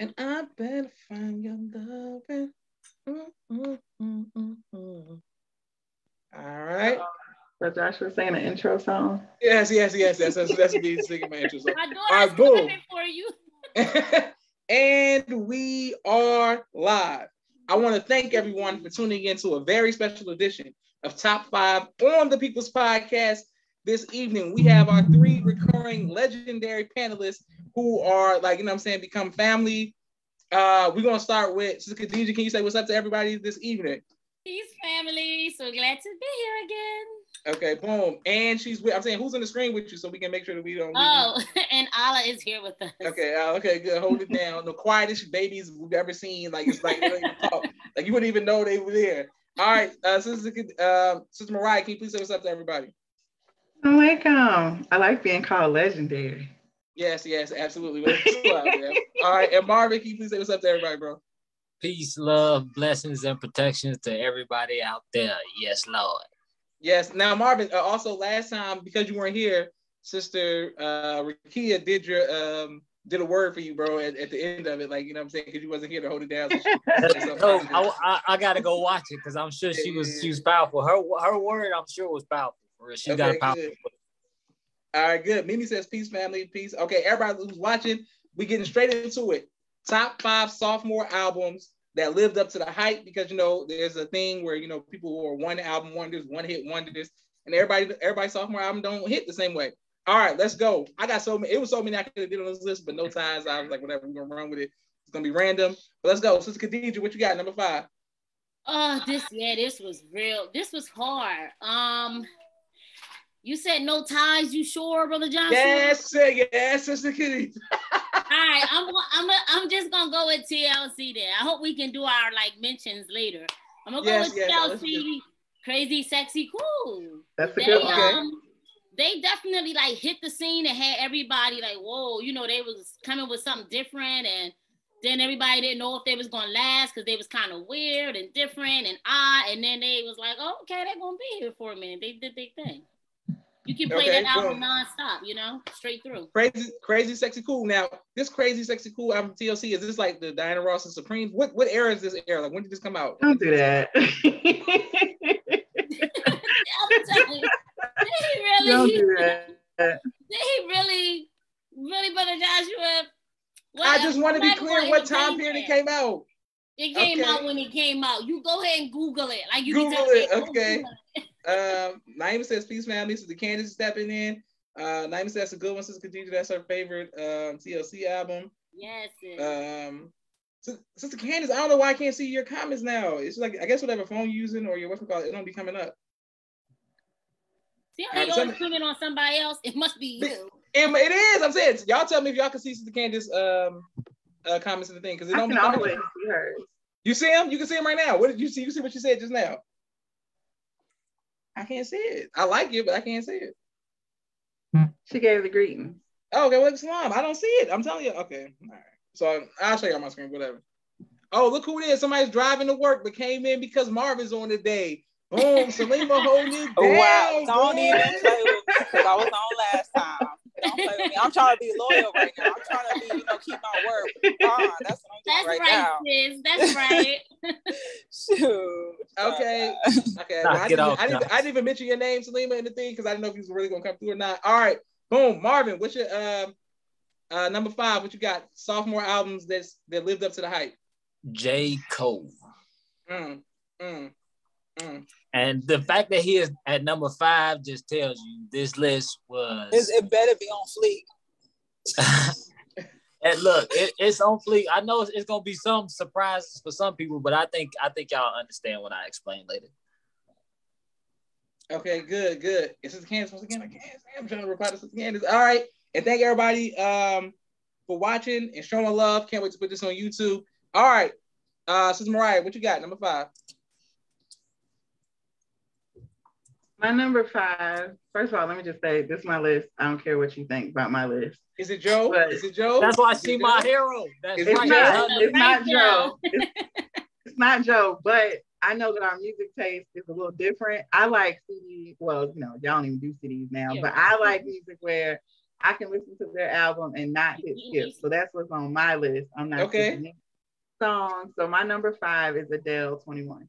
And I better find your loving. Mm, mm, mm, mm, mm. All right. Was Joshua saying an intro song? Yes, yes, yes, yes. That's, that's me singing my intro song. My daughter's All right, boom. coming for you. and we are live. I want to thank everyone for tuning in to a very special edition of Top Five on the People's Podcast. This evening, we have our three recurring legendary panelists who are like, you know what I'm saying, become family. Uh, we're gonna start with Sister Khadija. Can you say what's up to everybody this evening? Peace, family. So glad to be here again. Okay, boom. And she's with I'm saying who's on the screen with you so we can make sure that we don't we Oh, and Allah is here with us. Okay, uh, okay, good. Hold it down. The quietest babies we've ever seen. Like it's like don't even talk. Like you wouldn't even know they were there. All right, uh, Sister, uh, Sister Mariah, can you please say what's up to everybody? Assalamualaikum. I like being called legendary. Yes, yes, absolutely. All right, and Marvin, can you please say what's up to everybody, bro? Peace, love, blessings, and protections to everybody out there. Yes, Lord. Yes. Now, Marvin, uh, also last time because you weren't here, Sister uh, Rakia did your um did a word for you, bro, at, at the end of it. Like you know what I'm saying, because you wasn't here to hold it down. So No, I, I, I gotta go watch it because I'm sure she was she was powerful. Her her word, I'm sure was powerful. She got a powerful. good. All right, good. Mimi says peace, family, peace. Okay, everybody who's watching, we getting straight into it. Top five sophomore albums that lived up to the hype because you know there's a thing where you know people who are one album wonders, one hit wonders, and everybody everybody sophomore album don't hit the same way. All right, let's go. I got so many. It was so many I could have did on this list, but no ties. I was like, whatever, we're gonna run with it. It's gonna be random. But let's go. Sister Khadija, what you got? Number five. Oh, this yeah, this was real. This was hard. Um, you said no ties. You sure, brother Johnson? Yes, say yes, Sister Khadija. All right, I'm I'm I'm just gonna go with TLC then. I hope we can do our like mentions later. I'm gonna Yes, go with yes, TLC. Crazy, sexy, cool. That's a they, good one. um, they definitely like hit the scene and had everybody like, whoa, you know, they was coming with something different, and then everybody didn't know if they was gonna last because they was kind of weird and different and odd, and then they was like, oh, okay, they're gonna be here for a minute. They did their thing. You can play Okay, that album boom. nonstop, you know, straight through. Crazy, crazy, sexy, cool. Now, this crazy, sexy, cool album TLC is this like the Diana Ross and Supreme? What what era is this era? Like when did this come out? Don't do that. I'm telling you, did he really? Don't do that. Did he really, really, brother Joshua? I just want to be clear what time period it came out. It came Okay. out when it came out. You go ahead and Google it. Like you Google can tell it, okay. Google it. Um, Naima says peace, family. This is the Candace stepping in. Uh, Naima says that's a good one. Sister Khadija, that's her favorite um, TLC album. Yes. Um, Sis- Sister Candace, I don't know why I can't see your comments now. It's like I guess whatever phone you're using or your what's it called, it don't be coming up. See how you uh, always some- it on somebody else? It must be you. It, it is. I'm saying y'all tell me if y'all can see Sister Candace um uh, comments in the thing because it I don't be can coming. always see hers. You see him? You can see him right now. What did you see? You see what you said just now? I can't see it. I like it, but I can't see it. Hmm. She gave the greetings. Oh, okay, well, Islam. I don't see it. I'm telling you. Okay, all right. So I'll show you on my screen. Whatever. Oh, look who it is. Somebody's driving to work, but came in because Marvin's on the day. Boom, Salima holding it down. Wow, don't boy. even play with me because I was on last time. Don't play with me. I'm trying to be loyal right now. I'm trying to be, you know, keep my word. Bond. That's what I'm That's doing right, right, sis. That's right. now. Shoot. Okay. Okay. Knock well, I, didn't, off, I, didn't, Josh. I didn't even mention your name, Salima, in the thing because I didn't know if you was really gonna come through or not. All right. Boom, Marvin. What's your um uh, number five? What you got? Sophomore albums that's that lived up to the hype. J. Cole. Mm, mm, mm. And the fact that he is at number five just tells you this list was. It's, it better be on fleek. and look, it, it's on fleek. I know it's, it's gonna be some surprises for some people, but I think I think y'all understand when I explain later. Okay, good, good. It's Sister Candace once again. I can't say I'm trying to reply to Sister Candace. All right. And thank everybody um for watching and showing love. Can't wait to put this on YouTube. All right. Uh Sister Mariah, what you got? Number five. My number five. First of all, let me just say this is my list. I don't care what you think about my list. Is it Joe? But- Is it Joe? That's why Is it she my Joe? hero. That's It's It's right. not. That's It's not Right Joe. It's, it's not Joe. But I know that our music taste is a little different. I like CD. Well, you know, y'all don't even do CDs now, Yeah. but I like music where I can listen to their album and not hit skip. So that's what's on my list. I'm not Okay. song. So my number five is Adele 21.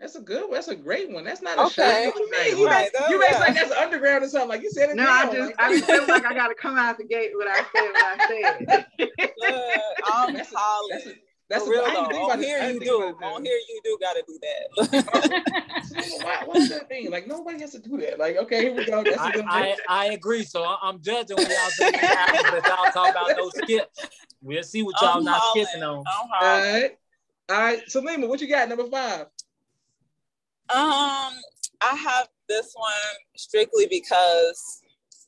That's a good. one. That's a great one. That's not a Okay. shot. What you mean? Right, You right, make, you oh, yeah. make like that's underground or something. Like you said it. No, now, I just I just feel like I gotta come out the gate what I said what I said. Look, I'm That's a- hollering. that's a, that's For real I didn't though. think On here I you didn't do. think about On here you do gotta do that. Why, what does that mean? Like nobody has to do that. Like okay, here we go. That's a I, good I, I agree. So I- I'm judging when y'all say albums that y'all talk about no skips. We'll see what y'all I'm not hollering. skipping on. I'm All hollering. right, all right. Salima, what you got? Number five. Um, I have this one strictly because,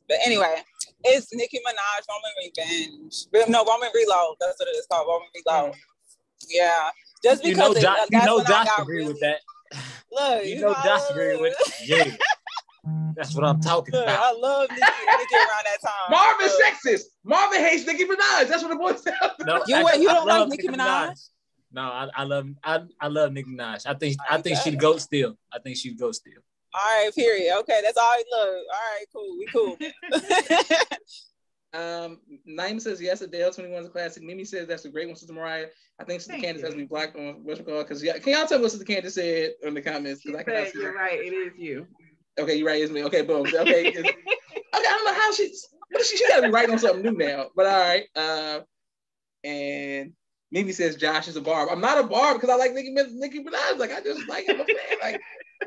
but anyway, it's Nicki Minaj, Roman Revenge. No, Roman Reload. That's what it is called, Roman Reload. Yeah, just You because know, it- Josh, you know when Josh got agree with that. Look, You know I Josh agree with Yeah. That's what I'm talking Look, about. I love Nicki, Nicki around that time. Marvin Look, sexist. Marvin hates Nicki Minaj. That's what the boy said. No, You what, you I don't like love Nicki Minaj? No, I, I love I, I love Nicki Minaj. I think I I think got she'd go still. I think she'd go still. All right, period. Okay, that's all I look. All right, cool. We cool. Um, Naima says yes. Adele 21 is a classic. Mimi says that's a great one. Sister Mariah. I think Sister Thank Candace you. has to be blocked on what's it called? Because yeah, can y'all tell me what Sister Candace said in the comments? She Because I cannot said see. you're that. right, it is you. Okay, you're right. It's me. Okay, boom. Okay. okay, I don't know how she's. What is she? She got to be writing on something new now. But all right. Uh, and Mimi says Josh is a barb. I'm not a barb because I like Nicki, Min- Nicki Minaj. Like I just like I'm a fan. Like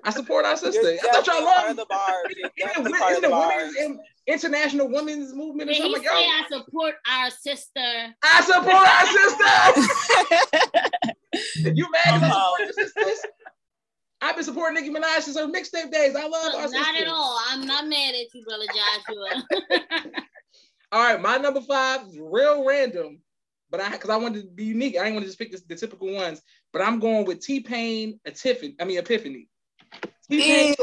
I support our sister. You're I thought y'all definitely loved the barbs. You're Isn't definitely it, part of isn't the women's in- international women's movement or And he something say I support our sister. I support our sister. you mad because I support your sisters? I've been supporting Nicki Minaj since her mixtape days. I love our Look, not sisters. at all. I'm not mad at you, brother Joshua. All right, my number five is real random, but I because I wanted to be unique. I didn't want to just pick this, the typical ones, but I'm going with T Pain, Epiphany. I mean Epiphany. T Pain,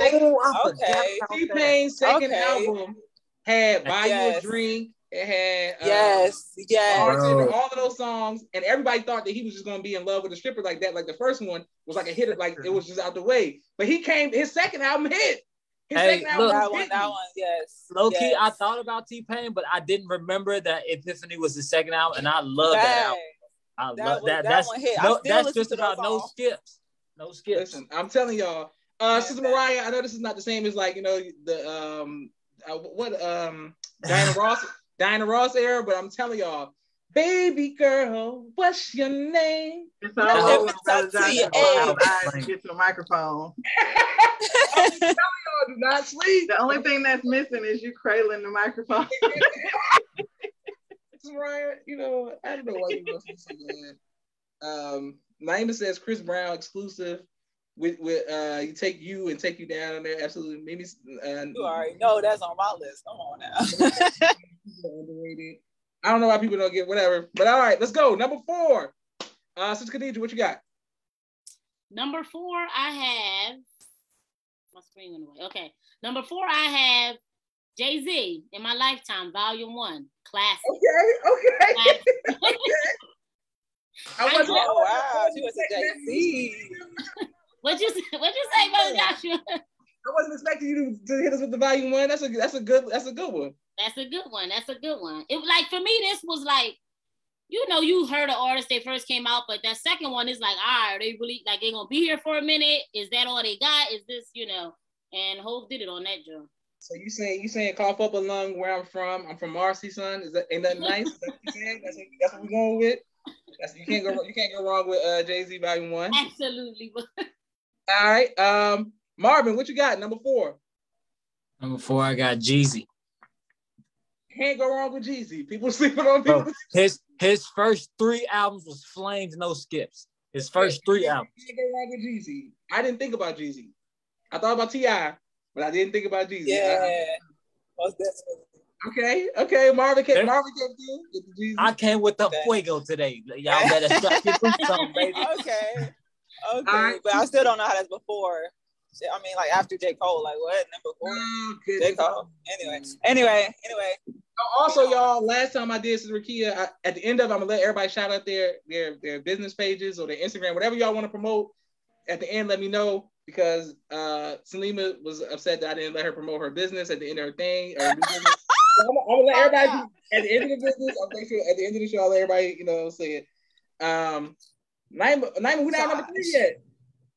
Okay. T Pain's second Okay. album had "Buy You a Drink." It had uh, Yes, yes. Bartender, all of those songs, and everybody thought that he was just gonna be in love with a stripper like that. Like the first one was like a hit, like it was just out the way. But he came, his second album hit. His Hey, second look. That one, that one, yes. Low key. I thought about T Pain, but I didn't remember that Epiphany was the second album, and I love that Dang. album. I That love was- that. that That's one hit. No, that's just about no song. skips. No skips. Listen, I'm telling y'all, uh, Sister. Mariah. I know this is not the same as like you know the um uh, what um Diana Ross Diana Ross era, but I'm telling y'all, baby girl, what's your name? It's all it. over, brother It's up to Joshua. your Close age. your eyes and Get to the microphone. Y'all do not sleep. The only thing that's missing is you cradling the microphone. Sister Mariah, you know, I don't know why you listen so bad. Um, Naima says Chris Brown exclusive. With with uh, you take you and take you down in there. Absolutely, maybe uh, You already know that's on my list. Come on now. underrated. I don't know why people don't get whatever, but all right, let's go. Number four. Uh, Sister Khadija, what you got? Number four, I have my screen went away. Okay. Number four, I have Jay Z in my lifetime, volume one, classic. Okay, okay. Classic. I wasn't, oh wow, she was a Jay Z. What'd you say? What'd you say, brother Joshua? I wasn't expecting you to, to hit us with the volume one. That's a that's a good that's a good one. That's a good one. That's a good one. It like for me, this was like, you know, you heard the artist they first came out, but that second one is like, all right, they really like they gonna be here for a minute. Is that all they got? Is this, you know? And Hov did it on that joint. So you saying you saying cough up a lung where I'm from? I'm from Marcy, son. Is that ain't that nice? Is that what saying? That's what, that's what we're going with. That's you can't go you can't go wrong with uh, Jay Z volume one. Absolutely. All right, um, Marvin, what you got? Number four. Number four, I got Jeezy. Can't go wrong with Jeezy. People sleeping on people. Bro, his his first three albums was flames, no skips. His first three albums. Can't go wrong with Jeezy. I didn't think about Jeezy. I thought about T.I., but I didn't think about Jeezy. Yeah. Uh-uh. Most definitely. Okay, okay. Marvin came. Marvin came through Jeezy. I came with the Okay. fuego today. Y'all better strap your boots on, baby. Okay. Okay. Alright. But I still don't know how that's before. I mean, like after J. Cole, like what? Number four? Oh, J. Cole. Anyway. Anyway. Anyway. Also, y'all, last time I did Sister Rakia, I, at the end of, it, I'm gonna let everybody shout out their their their business pages or their Instagram, whatever y'all want to promote. At the end, let me know because uh Salima was upset that I didn't let her promote her business at the end of her thing. Her business. I'm, I'm gonna let everybody at the end of the business. I'll make sure at the end of the show, I'll let everybody you know say it. Um, Naima, Naima, we not number three yet.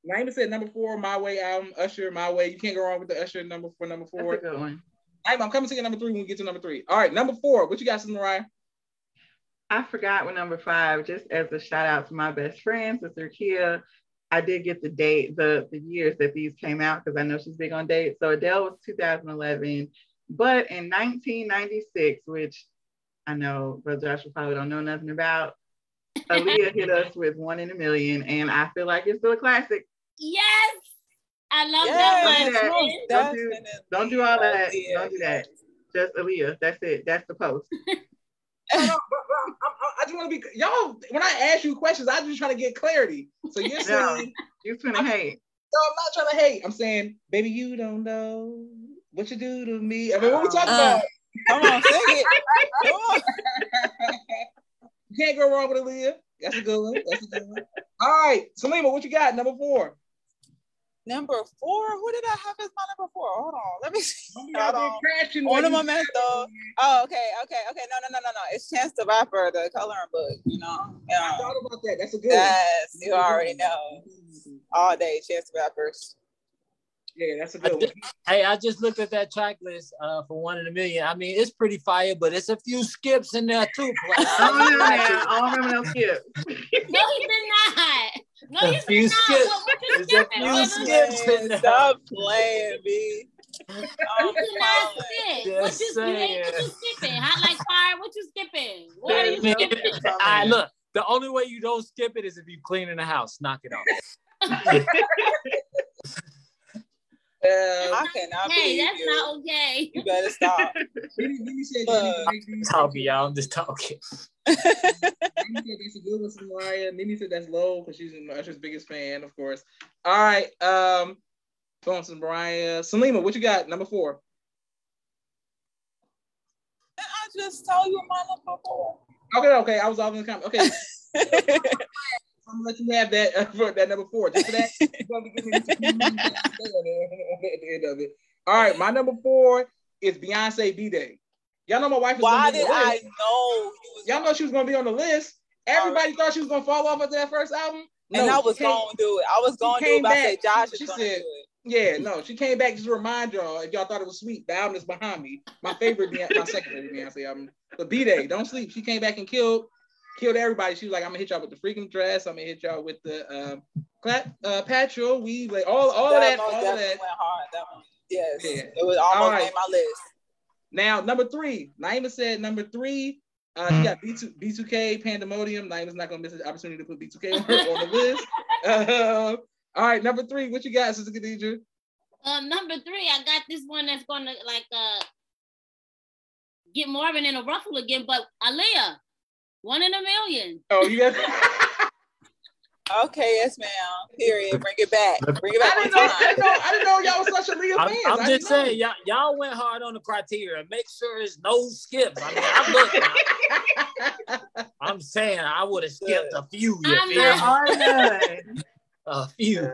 Naima said number four, My Way album, Usher, My Way. You can't go wrong with the Usher number four, number That's four. a good one. Naima, I'm coming to you number three when we get to number three. All right, number four. What you got, Sis Mariah? I forgot with number five, just as a shout out to my best friend, Sister Kia. I did get the date, the, the years that these came out because I know she's big on dates. So Adele was 2011, but in 1996, which I know Brother Joshua probably don't know nothing about, Aaliyah hit us with one in a million, and I feel like it's still a classic. Yes. I love Yes, that one. Don't do- definitely. Don't do all that. Aaliyah. Don't do that. Just Aaliyah. That's it. That's the post. No, no, but, but I'm, I'm, just want to be y'all. When I ask you questions, I'm just trying to get clarity. So you're saying, You finna hate. no, I'm not trying to hate. I'm saying, baby, you don't know what you do to me. I mean, what we talking Uh, about? Come on, sing it. Come on. you can't go wrong with Aaliyah. That's a good one. That's a good one. All right, Salima, what you got? Number four. Number four. Who did I have as my number four? Hold on. Let me see. Hold on. crashing while On the you- momento. Oh, okay, okay, okay. No, no, no, no, no. It's Chance the Rapper, the coloring book. You know. I Yeah. thought about that. That's a good one. Yes, you already know. All day, Chance the Rappers. Yeah, that's a good one. Hey, I just looked at that track list uh, for one in a million. I mean, it's pretty fire, but it's a few skips in there too. I don't remember that. I don't remember no skip. No, he did not. No, he A few not. skips. What, what you There's a skipping, few brother? skips. Man, stop playing, B. You I'm did skip. What you, you, what you skipping? Hot like fire. What you skipping? What are you skipping? I look. The only way you don't skip it is if you clean in the house. Knock it off. Uh, I cannot Hey, believe that's you. not okay. You better stop. Mimi, Mimi said, Mimi said- talking, y'all. I'm just talking. Mimi said that's a good one, from Mariah. Mimi said that's low because she's Usher's biggest fan, of course. All right, um, going to Mariah. Salima, what you got? Number four. I just told you my number four. Okay, okay, I was off in the comment. Okay, I'm gonna let you have that uh, for that number four. Just for that, gonna be giving me some at the end of it. All right, my number four is Beyonce B Day. Y'all know my wife is Why gonna be did on the I know Y'all know she was gonna be on the list. Everybody thought she was gonna fall off after that first album. and No, I was came- going to do it. I was going to do it, but I back. said Josh She is going said- to do it. Yeah, no, she came back just to remind y'all if y'all thought it was sweet. The album is behind me. My favorite, Beyonce, my second favorite Beyonce album. But B Day, don't sleep. She came back and killed, killed everybody. She was like, I'm gonna hit y'all with the freaking dress. I'm gonna hit y'all with the um, clap, uh, patch your weave, like all, all of that, all of that. went hard. That one. Yes, Yeah. it was almost All right. made my list. Now, number three, Naima said number three. Uh, she got B2, B2K Pandemonium. Naima's not gonna miss the opportunity to put B2K on, on the list. Uh, all right, number three, what you got, Sister Khadija? Um, number three, I got this one that's gonna like uh get Marvin in a ruffle again, but Aaliyah, one in a million. Oh, you got. Okay, yes, ma'am. Period. Bring it back. Bring it I back didn't know. I didn't know. I didn't know y'all was such a Leah I'm, fans. I'm I just didn't know. saying, y'all, y'all went hard on the criteria. Make sure it's no skips. I mean, I'm looking. I'm saying I would have skipped a few. You I'm feel There are none. A few.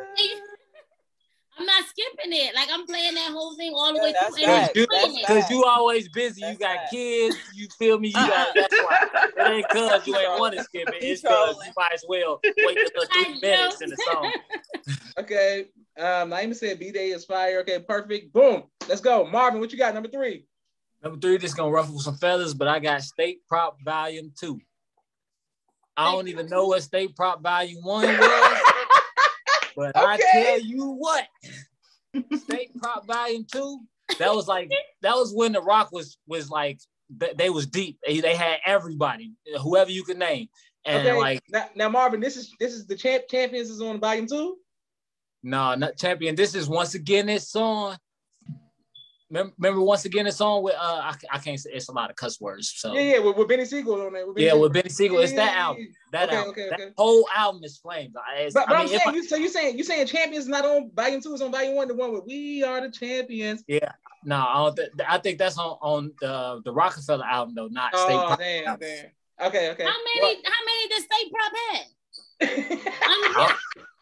I'm not skipping it. Like I'm playing that whole thing all the Yeah, way that's through. and you- playing it. That's Cause you always busy. You got facts. kids. You feel me? You got. Uh-uh. That's why. It ain't cause you ain't want to skip it. It's cause you might as well wait the I three minutes in the song. Okay. Um, Naima said B Day is fire. Okay, perfect. Boom. Let's go. Marvin, what you got? Number three. Number three, this gonna ruffle some feathers, but I got State Prop Volume Two. I don't even know what State Prop Volume One was, but I tell you what, State Prop Volume Two. That was like that was when the Rock was was like they, was deep. They, they had everybody, whoever you could name, and okay. like now, now, Marvin, this is this is the champ champions is on volume two. no, not champion. This is once again it's song. Remember, remember once again this song with uh I, I can't say it's a lot of cuss words. So Yeah, yeah, with, with Beanie Sigel on there. With Benny Yeah, Siegel. with Beanie Sigel, it's that Yeah, album. That Okay, album. okay, that okay. whole album is flames. I, it's- But, but I I'm mean, saying I- you so you saying you saying champions is not on volume two, it's on volume one, the one with We Are the Champions. Yeah, no, I, don't th- I think that's on on the the Roc-A-Fella album though, not State Oh Prop. damn, damn. Okay, okay. How many? How many does State Prop have?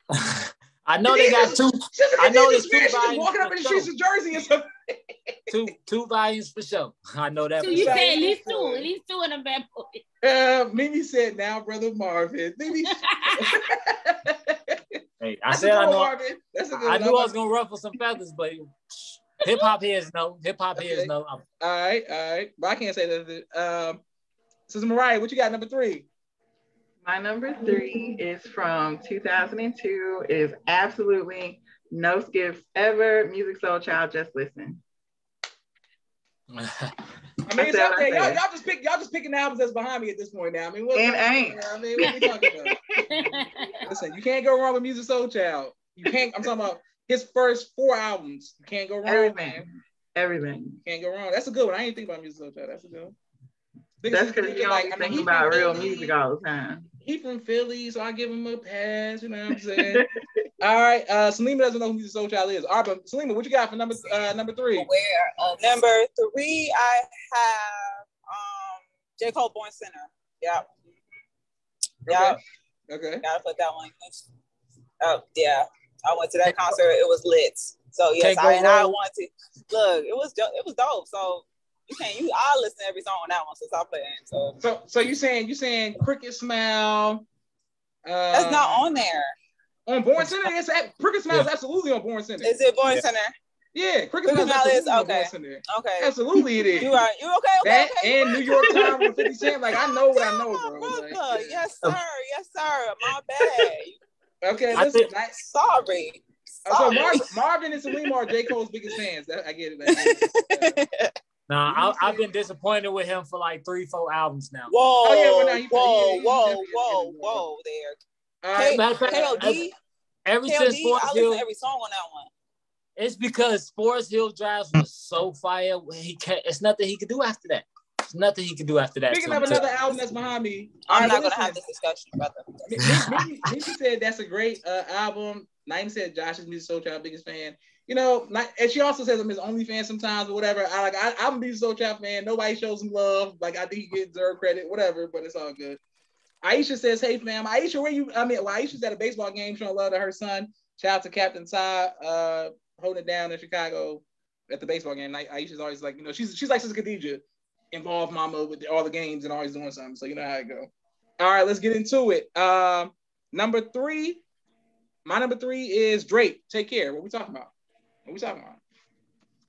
What? I'm know they got two. I know Khadijah's there's two man, volumes walking up in the streets of Jersey and stuff. two two volumes for sure. I know that. So you sure. say at least two, at least two of them bad boy. Uh, Mimi said, "Now, brother Marvin." Mimi. Hey, I That's said a I good know. Marvin. That's a good I one. knew I was gonna ruffle some feathers, but hip hop heads know. Hip hop heads Okay. know. I'm- All right, all right. But I can't say that. Um, Sister Mariah, what you got? Number three. My number three is from 2002. Is absolutely no skips ever. Musiq Soulchild, just listen. I mean, it's That's up there. Y'all, y'all just pick. Y'all just picking albums that's behind me at this point now. I mean, what, And ain't. I mean, what we talking about? Listen, you can't go wrong with Musiq Soulchild. You can't. I'm talking about his first four albums. You can't go wrong. Everything. Man. Everything. You can't go wrong. That's a good one. I ain't think about Musiq Soulchild. That's a good one. That's because you don't Like, I mean, thinking about real Philly. music all the time. He from Philly, so I give him a pass. You know what I'm saying? all right. Uh, Salima doesn't know who the Soul Child is. All right, but Salima, what you got for number uh, number three? Where uh, number three, I have um J. Cole Born Sinner. Yep. Yep. Okay. Gotta put that one. Oh yeah, I went to that concert. It was lit. So yes, Can't I and I wrong. want to look. It was do- it was dope. So you can't you I listen to every song on that one. So stop playing. So So, so you saying you saying Crooked Smile? Uh, that's not on there. on Born Sinner. It's at Crooked Smile is absolutely on Born Sinner. Is it Born Yeah. Center? Yeah, Cricket Crooked Smile is Smile absolutely on okay. Born Sinner. Okay. Absolutely, it is. You are you okay? Okay. that okay. and New York Times with 50 Cent. Like I know what I know, bro. brother. Like, yeah. Yes, sir. Yes, sir. My bad. Okay, I listen. think- I- Sorry. uh, so Marvin, Marvin and Salima are J. Cole's biggest fans. That, I get it. I get it. Nah, I, I've said- been disappointed with him for like three, four albums now. Whoa, yeah, well, now whoa, you- you whoa, whoa, whoa, there. All right. Matter of fact, KOD, Ever since KOD, Sports I Hill, to every song on that one. it's because Sports Hill Drives was so fire. He can't. It's nothing he could do after that. It's nothing he could do after that. Speaking So- of another album that's behind me, I'm all not gonna have this discussion, brother. Mimi Mimi said that's a great uh, album. Naima said Josh is Musiq Soulchild biggest fan. You know, not, and she also says I'm his only fan sometimes or whatever. I like I, I'm Musiq Soulchild fan. Nobody shows him love. Like I think he gets deserved credit, whatever. But it's all good. Aisha says, "Hey fam, Aisha, where you? I mean, well, Aisha's at a baseball game showing love to her son. Shout out to Captain Ty, uh, holding it down in Chicago at the baseball game. Like, Aisha's always like, you know, she's she's like Sister Khadija, involved mama with all the games and always doing something. So you know how it go. All right, let's get into it. Um, number three, my number three is Drake. Take care. What we talking about? What we talking about?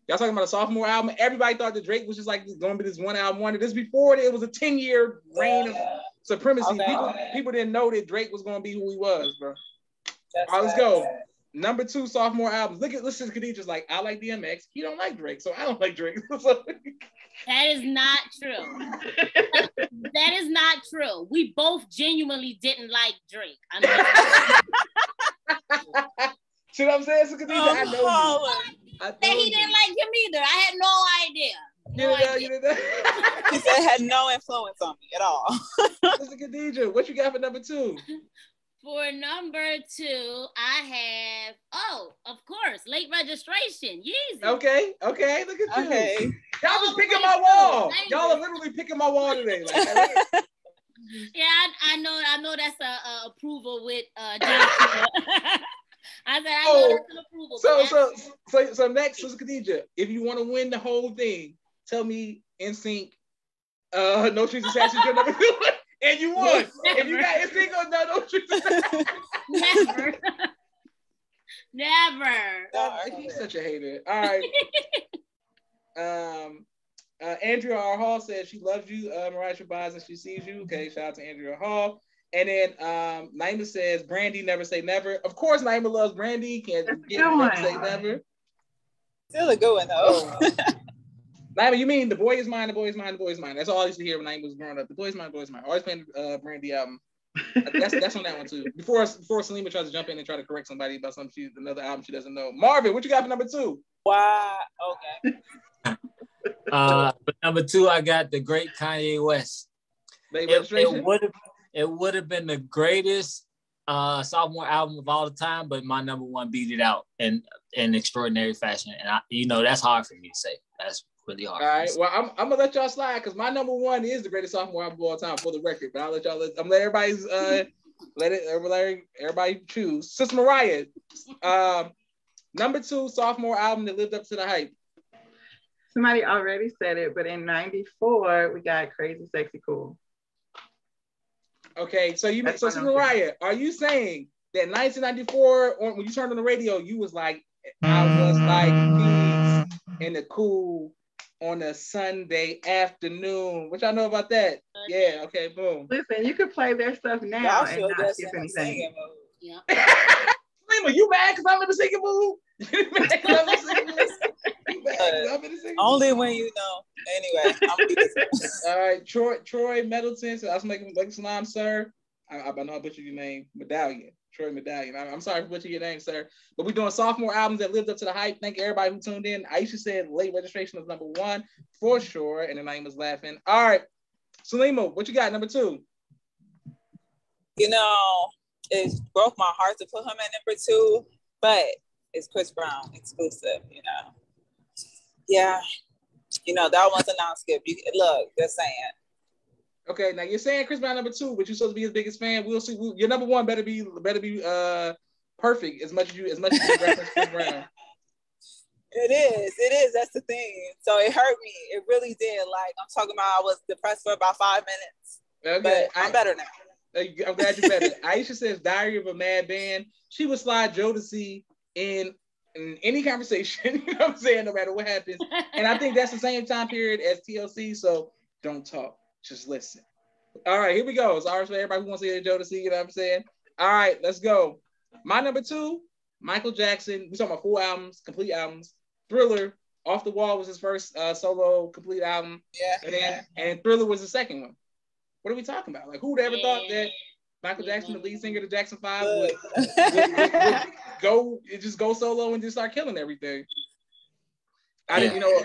Y'all talking about a sophomore album? Everybody thought that Drake was just like going to be this one album wonder. This before it was a 10 year reign of supremacy. Okay. People, people didn't know that Drake was going to be who he was, bro. That's All right, let's facts. go. Number two sophomore albums. Look at listen to Khadijah's like, I like DMX. He don't like Drake, so I don't like Drake. That is not true. That is not true. We both genuinely didn't like Drake. I mean, See what I'm saying? So Khadijah, I I'm know you. I that know he you. didn't like him either. I had no idea. No didn't know, idea. you know. He said it had no influence on me at all. Listen, Khadijah, what you got for number two? For number two, I have oh, of course, late registration. Yeezy. Okay, okay, look at you. Okay. Y'all just Oh, picking my wall. thank Y'all are literally picking my wall today. Like, Yeah, I, I know. I know that's a, a approval with uh. I said I know Oh, that's an approval. so, so, so, so next, Sister Khadijah, if you want to win the whole thing, tell me NSYNC. Uh, no trees is your number two, and you won. If you got NSYNC on no, No Strings Attached. never, never. He's such a hater. All right. um, uh, Andrea R. Hall says she loves you. Uh, Mariah Shabazz and she sees you. Okay, shout out to Andrea Hall. And then um, Naima says Brandy never say never. Of course, Naima loves Brandy. Can't get good never one. say never. Still a good one though. Oh. Naima, you mean the boy is mine, the boy is mine, the boy is mine. That's all I used to hear when Naima was growing up. The boy is mine, the boy is mine. Always playing uh, Brandy album. That's that's on that one too. Before before Salima tries to jump in and try to correct somebody about something she another album she doesn't know. Marvin, what you got for number two? wow. Okay. Uh, but number two, I got the great Kanye West. Late It, registration. would have it would have been the greatest uh, sophomore album of all the time, but my number one beat it out in in extraordinary fashion. And I, you know, that's hard for me to say. That's really hard. All for me right. to say. Well, I'm, I'm gonna let y'all slide because my number one is the greatest sophomore album of all time for the record. But I'll let y'all. Let, I'm let everybody's uh let it everybody everybody choose. Sister Mariah, um, number two sophomore album that lived up to the hype. Somebody already said it, but in 94, we got Crazy Sexy Cool. Okay, so you That's so my number Mariah, are you saying that 1994 or when you turned on the radio, you was like I was like peace mm-hmm. in the cool on a Sunday afternoon. What y'all know about that? Yeah, okay, boom. Listen, you could play their stuff now Y'all and feel not this skip anything. Yeah. You mad because I'm in the singing mood? You mad 'cause I'm in the singing mood? You mad 'cause I'm in the singing mood? Only when you know. Anyway, All right, Troy Troy Middleton. So I was making making slime, sir. I, I know I butchered your name, Medallion. Troy Medallion. I, am sorry for butchering your name, sir. But we're doing sophomore albums that lived up to the hype. Thank everybody who tuned in. Aisha said late registration was number one for sure, and then I was laughing. All right, Salima, what you got? Number two. you know, it broke my heart to put him at number two, but it's Chris Brown exclusive, you know. Yeah. You know, that one's a non-skip. You look, just saying. Okay, now you're saying Chris Brown number two, but you're supposed to be his biggest fan. We'll see. We, your number one better be better be uh perfect as much as you as much as you reference Chris Brown. It is, it is. That's the thing. So it hurt me. It really did. Like I'm talking about, I was depressed for about five minutes, Okay, but I'm I- better now. Uh, I'm glad you better. Aisha says Diary of a Mad Band. She would slide Jodeci in in any conversation. you know what I'm saying? No matter what happens. And I think that's the same time period as TLC. So don't talk, just listen. All right, here we go. It's ours for everybody who wants to hear Jodeci. You know what I'm saying? All right, let's go. My number two, Michael Jackson. We talking about full albums, complete albums. Thriller, Off the Wall was his first uh, solo complete album, Yeah. and then and Thriller was the second one. What are we talking about? Like, who would ever thought that Michael Jackson, the lead singer of the Jackson Five, would, would, would- would go just go solo and just start killing everything? I didn't, you know,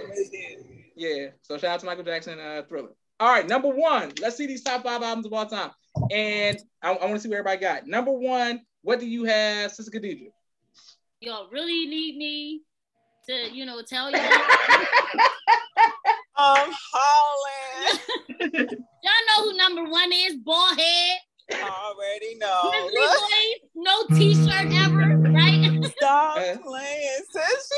yeah. So shout out to Michael Jackson, uh, Thriller. All right, number one. Let's see these top five albums of all time, and I, I want to see what everybody got. Number one, what do you have, Sister Khadija? Y'all really need me to, you know, tell you. Um, Holland. Y'all know who number one is? Bald head. Already know. Grizzly boys. No t-shirt ever, right? Stop playing, sis.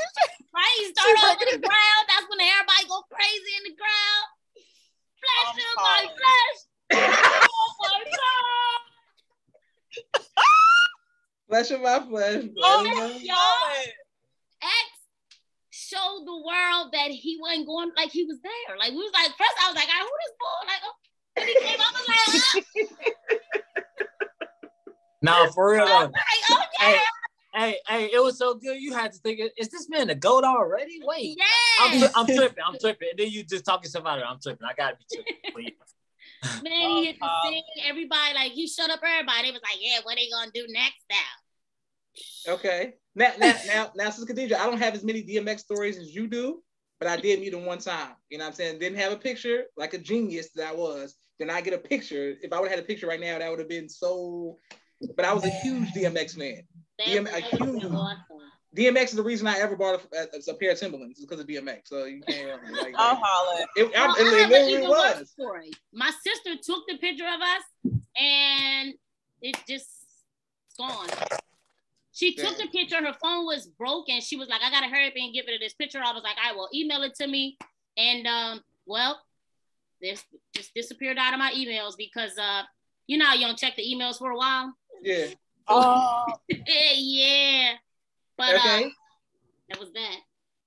right? You start off in the crowd. That's when everybody go crazy in the crowd. Flesh I'm of my flesh. Oh my God. Flesh of my flesh. Oh, baby. y'all. X showed the world that he wasn't going like he was there. Like we was like first I was like, "Ah, who this boy? Like oh. When he came, I was like, ah. Now for real I though. was like, oh yeah, Hey, hey, it was so good. You had to think, is this man a goat already? Wait. I'm. I'm tripping. I'm tripping. And then you just talking stuff out of it. I'm tripping. I gotta be tripping. Please. Man, he hit the Oh, sing. Everybody like he shut up. Everybody They was like, yeah, what they gonna do next now? Okay. Now, now, now, now, Sister Khadija, I don't have as many DMX stories as you do, but I did meet him one time. You know what I'm saying? Didn't have a picture like a genius that I was. Then I get a picture. If I would have had a picture right now, that would have been so. But I was a huge DMX man. That Yeah, was a huge- awesome. DMX is the reason I ever bought a, a, a pair of Timberlands because of DMX. So you can't. Like, I'm hollering. it, Well, I, I it, it have an literally even worse was. story. My sister took the picture of us, and it just it's gone. She took the picture. Her phone was broken. She was like, "I gotta hurry up and give it this picture." I was like, "I will email it to me." And um, well, this just disappeared out of my emails because uh, you know, how you don't check the emails for a while. Yeah. Oh, yeah, but uh, Okay. that was that.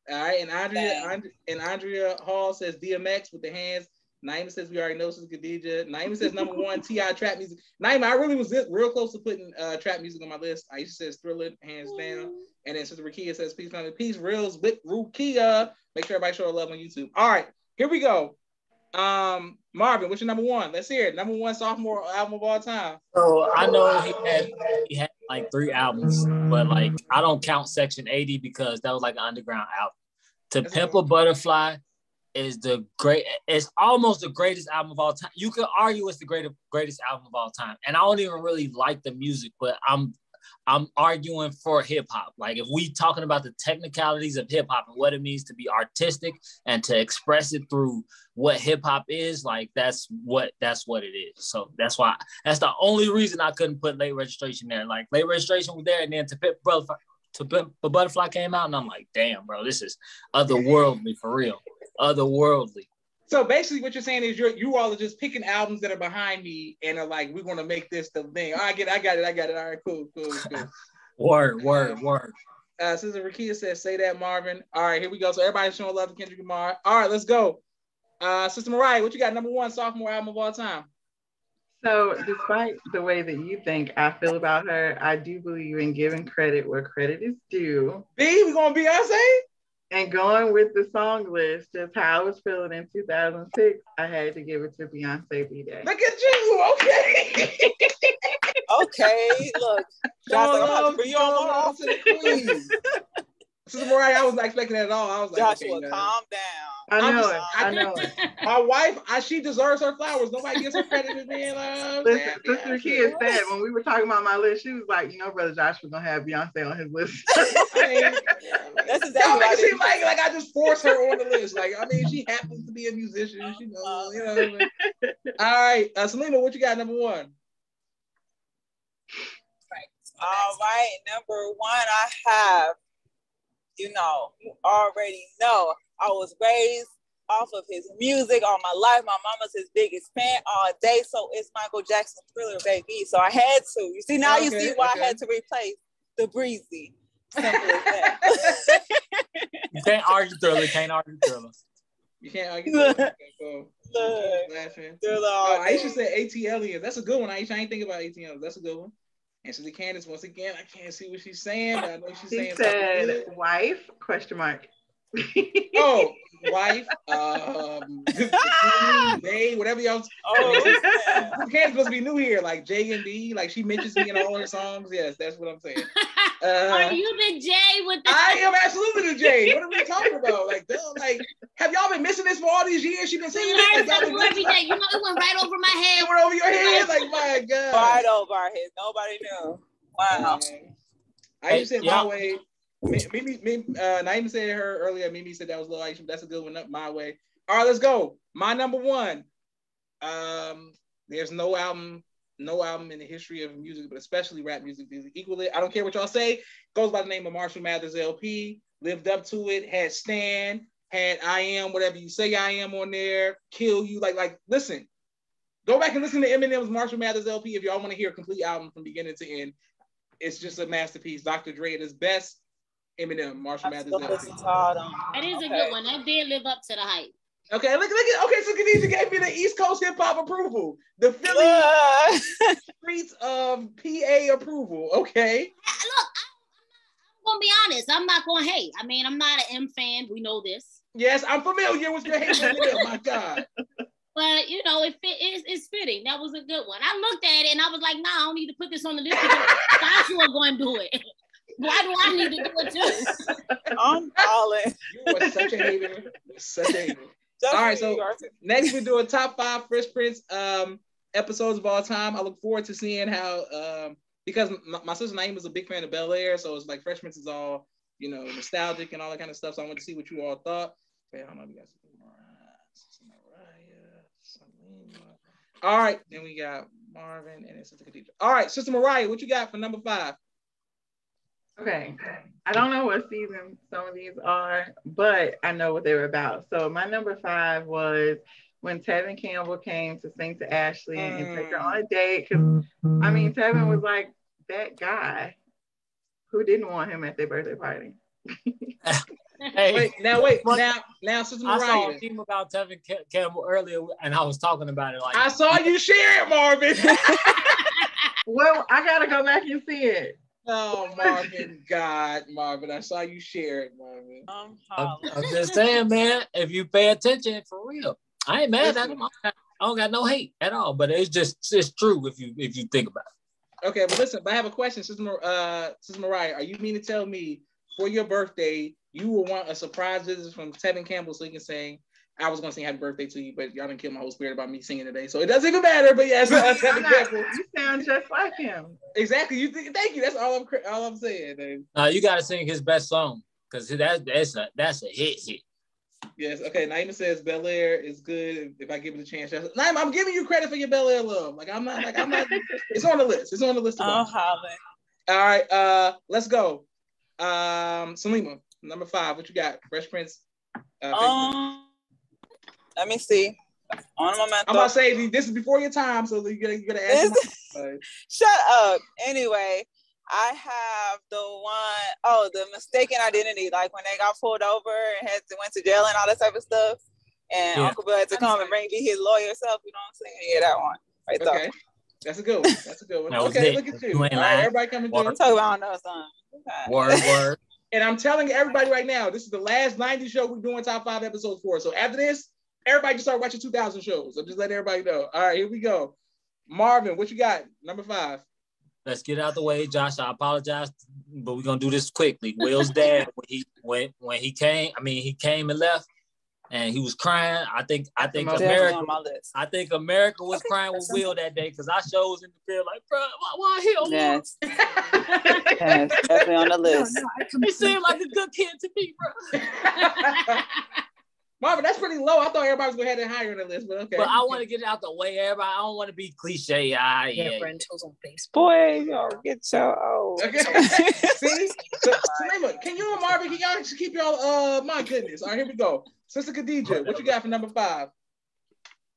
All right. And Andrea And, and Andrea Hall says DMX with the hands. Naima says we already know this is Khadija. Naima says number one T.I. trap music. Naima, I really was this, real close to putting uh, trap music on my list. Aisha says Thriller, hands down. And then Sister Rakia says peace, family, peace, reels with Rukia. Make sure everybody show her love on YouTube. All right, here we go. Um, Marvin, what's your number one? Let's hear it. Number one sophomore album of all time. So I know he had he had like three albums, but like I don't count Section 80 because that was like an underground album. To That's Pimp a Butterfly is the great. It's almost the greatest album of all time. You could argue it's the greatest greatest album of all time. And I don't even really like the music, but I'm I'm arguing for hip hop. Like if we talking about the technicalities of hip hop and what it means to be artistic and to express it through what hip hop is, like that's what that's what it is. So that's why that's the only reason I couldn't put late registration there. Like late registration was there, and then to Pimp Butterfly, to a Butterfly came out, and I'm like, damn, bro, this is otherworldly for real. Otherworldly. So basically, what you're saying is you're you all are just picking albums that are behind me and are like, we're gonna make this the thing. Oh, I get, I got it, I got it. All right, cool, cool, cool. word, word, word. Uh, Sister Rakia says, "Say that, Marvin." All right, here we go. So everybody's showing love to Kendrick Lamar. All right, let's go. Uh, Sister Mariah, what you got? Number one sophomore album of all time. So, despite the way that you think I feel about her, I do believe in giving credit where credit is due. B, we gonna Beyonce? And going with the song list, just how I was feeling in 2006, I had to give it to Beyonce B Day. Look at you. Okay. okay, look. Josh, like, I'm about to bring you on more to the queen. Sister Mariah, I was not expecting that at all. I was like, Joshua, okay, calm down. I know I'm it. I know it. My wife, I, she deserves her flowers. Nobody gives her credit for being uh, Listen, Sister Kid said when we were talking about my list, she was like, you know, Brother Josh was gonna have Beyonce on his list. I mean, That's exactly Y'all what I make it seem like like I just forced her on the list. Like I mean, she happens to be a musician. She knows, you know. All right, uh, Salima, what you got? Number one. All right, number one, I have, you know, you already know, I was raised off of his music all my life. My mama's his biggest fan all day, so it's Michael Jackson Thriller, baby. So I had to. You see, now you see why okay. I had to replace the breezy. Simple as that. You can't argue thriller. Can't argue thriller. You can't argue. that. Okay, cool. Look. Laughing. Thriller Oh, Aisha day. said ATLiens. That's a good one, Aisha. I ain't think about ATLiens. That's a good one. And Sister Candace, once again, I can't see what she's saying, but I know she's She saying something said, "Wife?" Question mark. Oh, wife, um, they, whatever y'all. Oh, snap. Candace supposed to be new here, like J and D. Like she mentions me in all her songs. Yes, that's what I'm saying. Are Uh, you the J with the I am absolutely the J. What are we talking about? Like, duh, like, have y'all been missing this for all these years? She been We singing learned this. Like, y'all something been new every day. You know, it went right over my head. it went over your head. Like, my God. right over our heads. Nobody knew. Wow. Man. I used to say my way. Mi- Mimi, Mimi, uh, Naima said her earlier. Mimi said that was Lil Aisha. That's a good one. Up my way. All right, let's go. My number one. Um, there's no album, no album in the history of music, but especially rap music, is equally. I don't care what y'all say. Goes by the name of Marshall Mathers LP. Lived up to it. Had Stan. Had I am whatever you say I am on there. Kill you. Like like listen. Go back and listen to Eminem's Marshall Mathers LP if y'all want to hear a complete album from beginning to end. It's just a masterpiece. Dr. Dre at his best. Eminem, Marshall I'm Mathers still LP. listening to all them. That is a good one. That did live up to the hype. Okay, look, look at okay. So Khadijah gave me the East Coast hip hop approval, the Philly Look. streets of PA approval. Okay, Look, I'm gonna be honest. I'm not gonna hate. I mean, I'm not an M fan. We know this, yes, I'm familiar with your hate. Eminem. My God, but you know, it fit. It's, it's fitting. That was a good one. I looked at it and I was like, Nah, I don't need to put this on the list because Joshua going to do it. Why do I need to do it too? I'm calling. you are such a hater. You're Such a hater. Just All right, so- Next, we do a top five Fresh Prince um, episodes of all time. I look forward to seeing how um, because my, my sister Naeem is a big fan of Bel Air, so it's like Fresh Prince is all you know nostalgic and all that kind of stuff. So I want to see what you all thought. Okay, hold on, we got Sister Mariah, Sister Mariah, Salima. All right, then we got Marvin and then Sister Khadijah. All right, Sister Mariah, what you got for number five? Okay. I don't know what season some of these are, but I know what they were about. So my number five was when Tevin Campbell came to sing to Ashley and take her on a date. Because I mean, Tevin was like that guy who didn't want him at their birthday party. Hey, Wait, now wait, What? now now Sister I saw Mariah. a meme about Tevin Ca- Campbell earlier, and I was talking about it like I saw you share it, Marvin. Well, I gotta go back and see it. Oh, Marvin, God, Marvin, I saw you share it, Marvin. I'm I'm. I'm just saying, man. If you pay attention, for real, I ain't mad at him. I don't got- I don't got no hate at all. But it's just it's true if you if you think about it. Okay, but listen, but I have a question, Sister, Mar- uh, Sister Mariah. Are you mean to tell me for your birthday you will want a surprise visit from Tevin Campbell so he can sing? I was gonna sing happy birthday to you, but y'all didn't kill my whole spirit about me singing today, so it doesn't even matter. But yes, Tevin I'm not- you sound just like him. Exactly. You think? Thank you. That's all I'm. All I'm saying. babe. Uh, you got to sing his best song because that that's a that's a hit hit. Yes. Okay. Naima says Bel Air is good if, if I give it a chance. That's- Naima, I'm giving you credit for your Bel Air love. Like I'm not. Like I'm not. it's on the list. It's on the list. To I'm watch. All right, uh, let's go. Um, Salima, number five. What you got? Fresh Prince. Uh, Um, Let me see. On momentum. I'm about to say this is before your time, so you gotta you gotta ask. my- Shut up. Anyway, I have the one oh the mistaken identity, like when they got pulled over and had to went to jail and all that type of stuff. And Yeah. Uncle Phil had to come and bring me his lawyer self, you know what I'm saying? Yeah, that one. Right there. Okay, that's a good one. That's a good one. Okay, look at you. You ain't All right, everybody coming Word. through. I'm talking about I don't know something. Word, word. And I'm telling everybody right now, this is the last 90 show we're doing top five episodes for. So after this, everybody just start watching 2000 shows. So just let everybody know. All right, here we go. Marvin, what you got? Number five. Let's get it out the way, Josh. I apologize, but we're gonna do this quickly. Will's dad, when he when when he came, I mean he came and left, and he was crying. I think I think most Definitely America, on my list. I think America was Okay, crying with Will that day because I sure was in the field like, bro, why, why him? Yes, yes, definitely on the list. He seemed like a good kid to me, bro. Marvin, that's pretty low. I thought everybody was gonna have it higher on the list, but okay. But I want to get it out the way, everybody. I don't want to be cliche. Ah, yeah. rentals on Facebook. Boy, y'all get your oh. Okay. See? So, Salima, can you and Marvin, can y'all just keep y'all uh my goodness. All right, here we go. Sister Khadija, what you got for number five?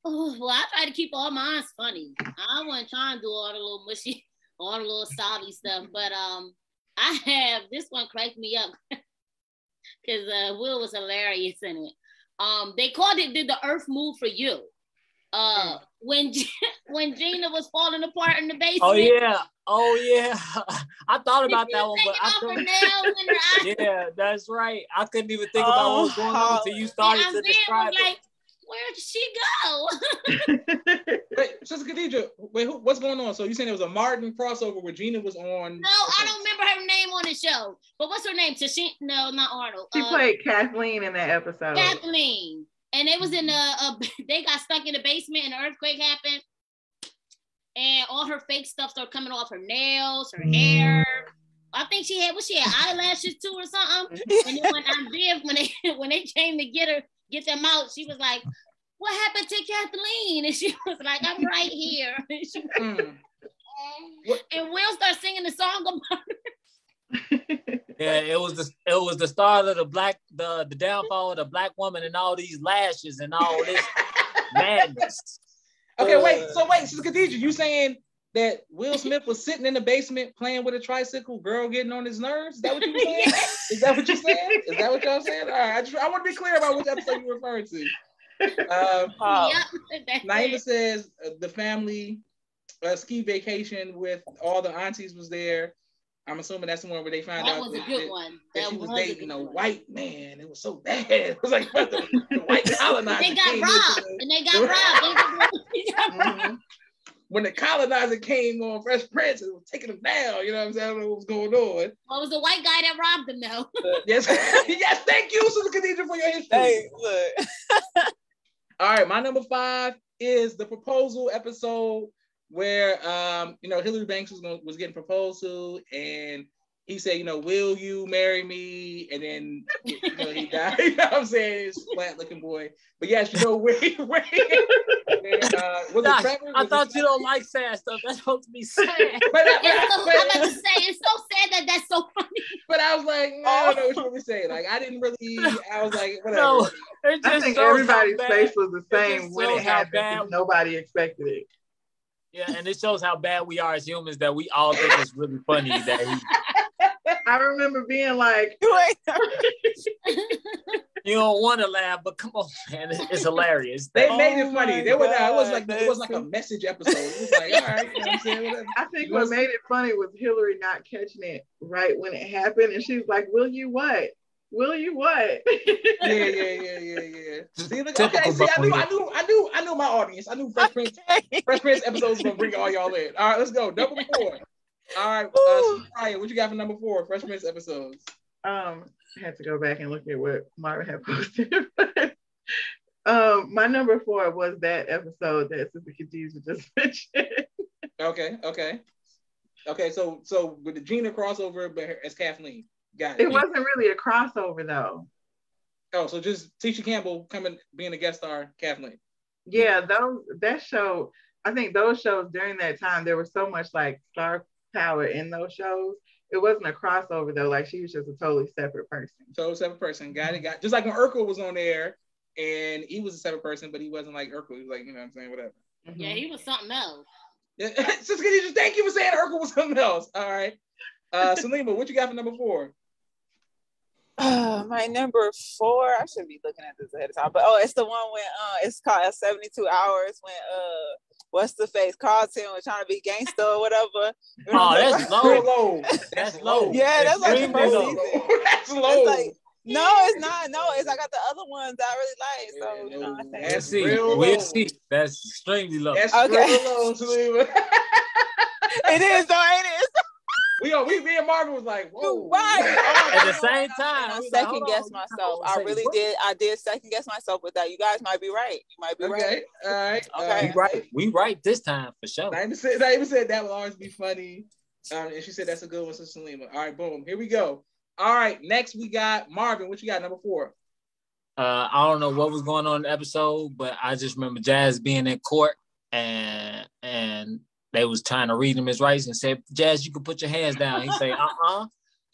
Oh, well, I try to keep all mine funny. I wasn't trying to do all the little mushy, all the little sobby stuff, but um, I have this one cracked me up because uh, Will was hilarious in it. Um, they called it "Did the Earth Move for You?" Uh, when when Gina was falling apart in the basement. Oh yeah. Oh yeah. I thought about that one, but I couldn't. nails and her eyes. Yeah, that's right. I couldn't even think about what was going on until you started to describe was it. Like, "Where did she go?" Wait, Sister Khadija, wait, who, what's going on? So you saying there was a Martin crossover where Gina was on? No, I don't remember her name on the show. But what's her name? Tashin? No, not Arnold. She Uh, played Kathleen in that episode. Kathleen. And they was in a, a they got stuck in the basement and an earthquake happened. And all her fake stuff started coming off her nails, her hair. I think she had what she had eyelashes too or something. And then when I when they when they came to get her, get them out, she was like, What happened to Kathleen? And she was like, I'm right here. And, she, Mm. and Will started singing the song about Yeah, it was the it was the start of the black the the downfall of the black woman and all these lashes and all this madness. Okay, wait. So wait, Sister Khadija, you saying that Will Smith was sitting in the basement playing with a tricycle, girl getting on his nerves? Is that what you were saying? Is that what you're saying? Is that what y'all saying? All right, I, just, I want to be clear about which episode you're referring to. Um, Oh, Yep, that's Naima it. says uh, the family uh, ski vacation with all the aunties was there. I'm assuming that's the one where they found That out was a that, good that- one. that That she was was a dating good a one. white man. It was so bad. It was like what the, the white colonizer. They got robbed, and they got robbed. They got robbed. When the colonizer came on Fresh Prince, it was taking them down. You know what I'm saying? I don't know what was going on. Well, it was the white guy that robbed them, though. Yes, yes. Thank you, Sister Khadija, for your history. hey, look. All right, my number five is the proposal episode where um, you know, Hillary Banks was going was getting proposed to, and he said, you know, will you marry me? And then you know, he died. You know what I'm saying? This flat looking boy. But yes, you know, where he, where uh, was Gosh, it Trevor? I thought it you don't like sad stuff. That's supposed to be sad. But, but, It's so, but- I'm about to say, it's so sad that that's so funny. but I was like, no, I don't know what you want me to say. Like, I didn't really. I was like, whatever. No, it I think everybody's how face was the same just when it happened. Nobody expected it. Yeah, and it shows how bad we are as humans that we all think it's really funny that he, I remember being like, You ain't you don't want to laugh, but come on, man, it's, it's hilarious. They Oh made it funny. my They were not, it was like it was like a message episode. It was like, all right, you know what I'm saying? Whatever. I think what made it funny was Hillary not catching it right when it happened. And she's like, Will you what? Will you what? Yeah, yeah, yeah, yeah, yeah. See, look, okay, see, I knew, I knew, I knew, I knew my audience. I knew Fresh Prince, Fresh Prince episodes was gonna bring all y'all in. All right, let's go. Number four. All right, uh, Ryan, what you got for number four? Fresh Prince episodes. um, I had to go back and look at what Marvin had posted. um, my number four was that episode that Sister Khadija just mentioned. Okay, okay, okay. So, so with the Gina crossover, but as Kathleen, got It it. wasn't really a crossover though. Oh, so just Tisha Campbell coming, being a guest star, Kathleen. Yeah, those that show, I think those shows during that time, there was so much like star power in those shows. It wasn't a crossover though, like she was just a totally separate person. Totally separate person, got it, got just like when Urkel was on there, and he was a separate person, but he wasn't like Urkel. He was like, you know what I'm saying, whatever. Yeah, he was something else. Sister Khadija, thank you for saying Urkel was something else. All right. Uh Salima, what you got for number four? Uh, my number four, I should be looking at this ahead of time, but oh, it's the one when uh, it's called 72 hours when uh, what's the face Carlton was trying to be gangster or whatever. Oh, that's low. Low. That's low. Yeah, that's like the Extremely first low. season. That's low. It's like, no, it's not. No, it's I got the other ones that I really like. So you know what I'm saying. That's Let's see. real We'll low. see. That's extremely low. That's Okay. real low, It is though, ain't it? We are we me and Marvin was like, whoa. Right. At the same time, I we like, second guess on, myself. I I really saying, did. I did second guess myself with that. You guys might be right. You might be right. Okay. All right. Okay. We right. We right this time for sure. Naima said, Naima said that will always be funny. Um, and she said that's a good one, Sister Salima. All right, boom. Here we go. All right, next we got Marvin. What you got? Number four. Uh, I don't know what was going on in the episode, but I just remember Jazz being in court and and they was trying to read him his rights and said, Jazz, you can put your hands down. He say, uh-uh.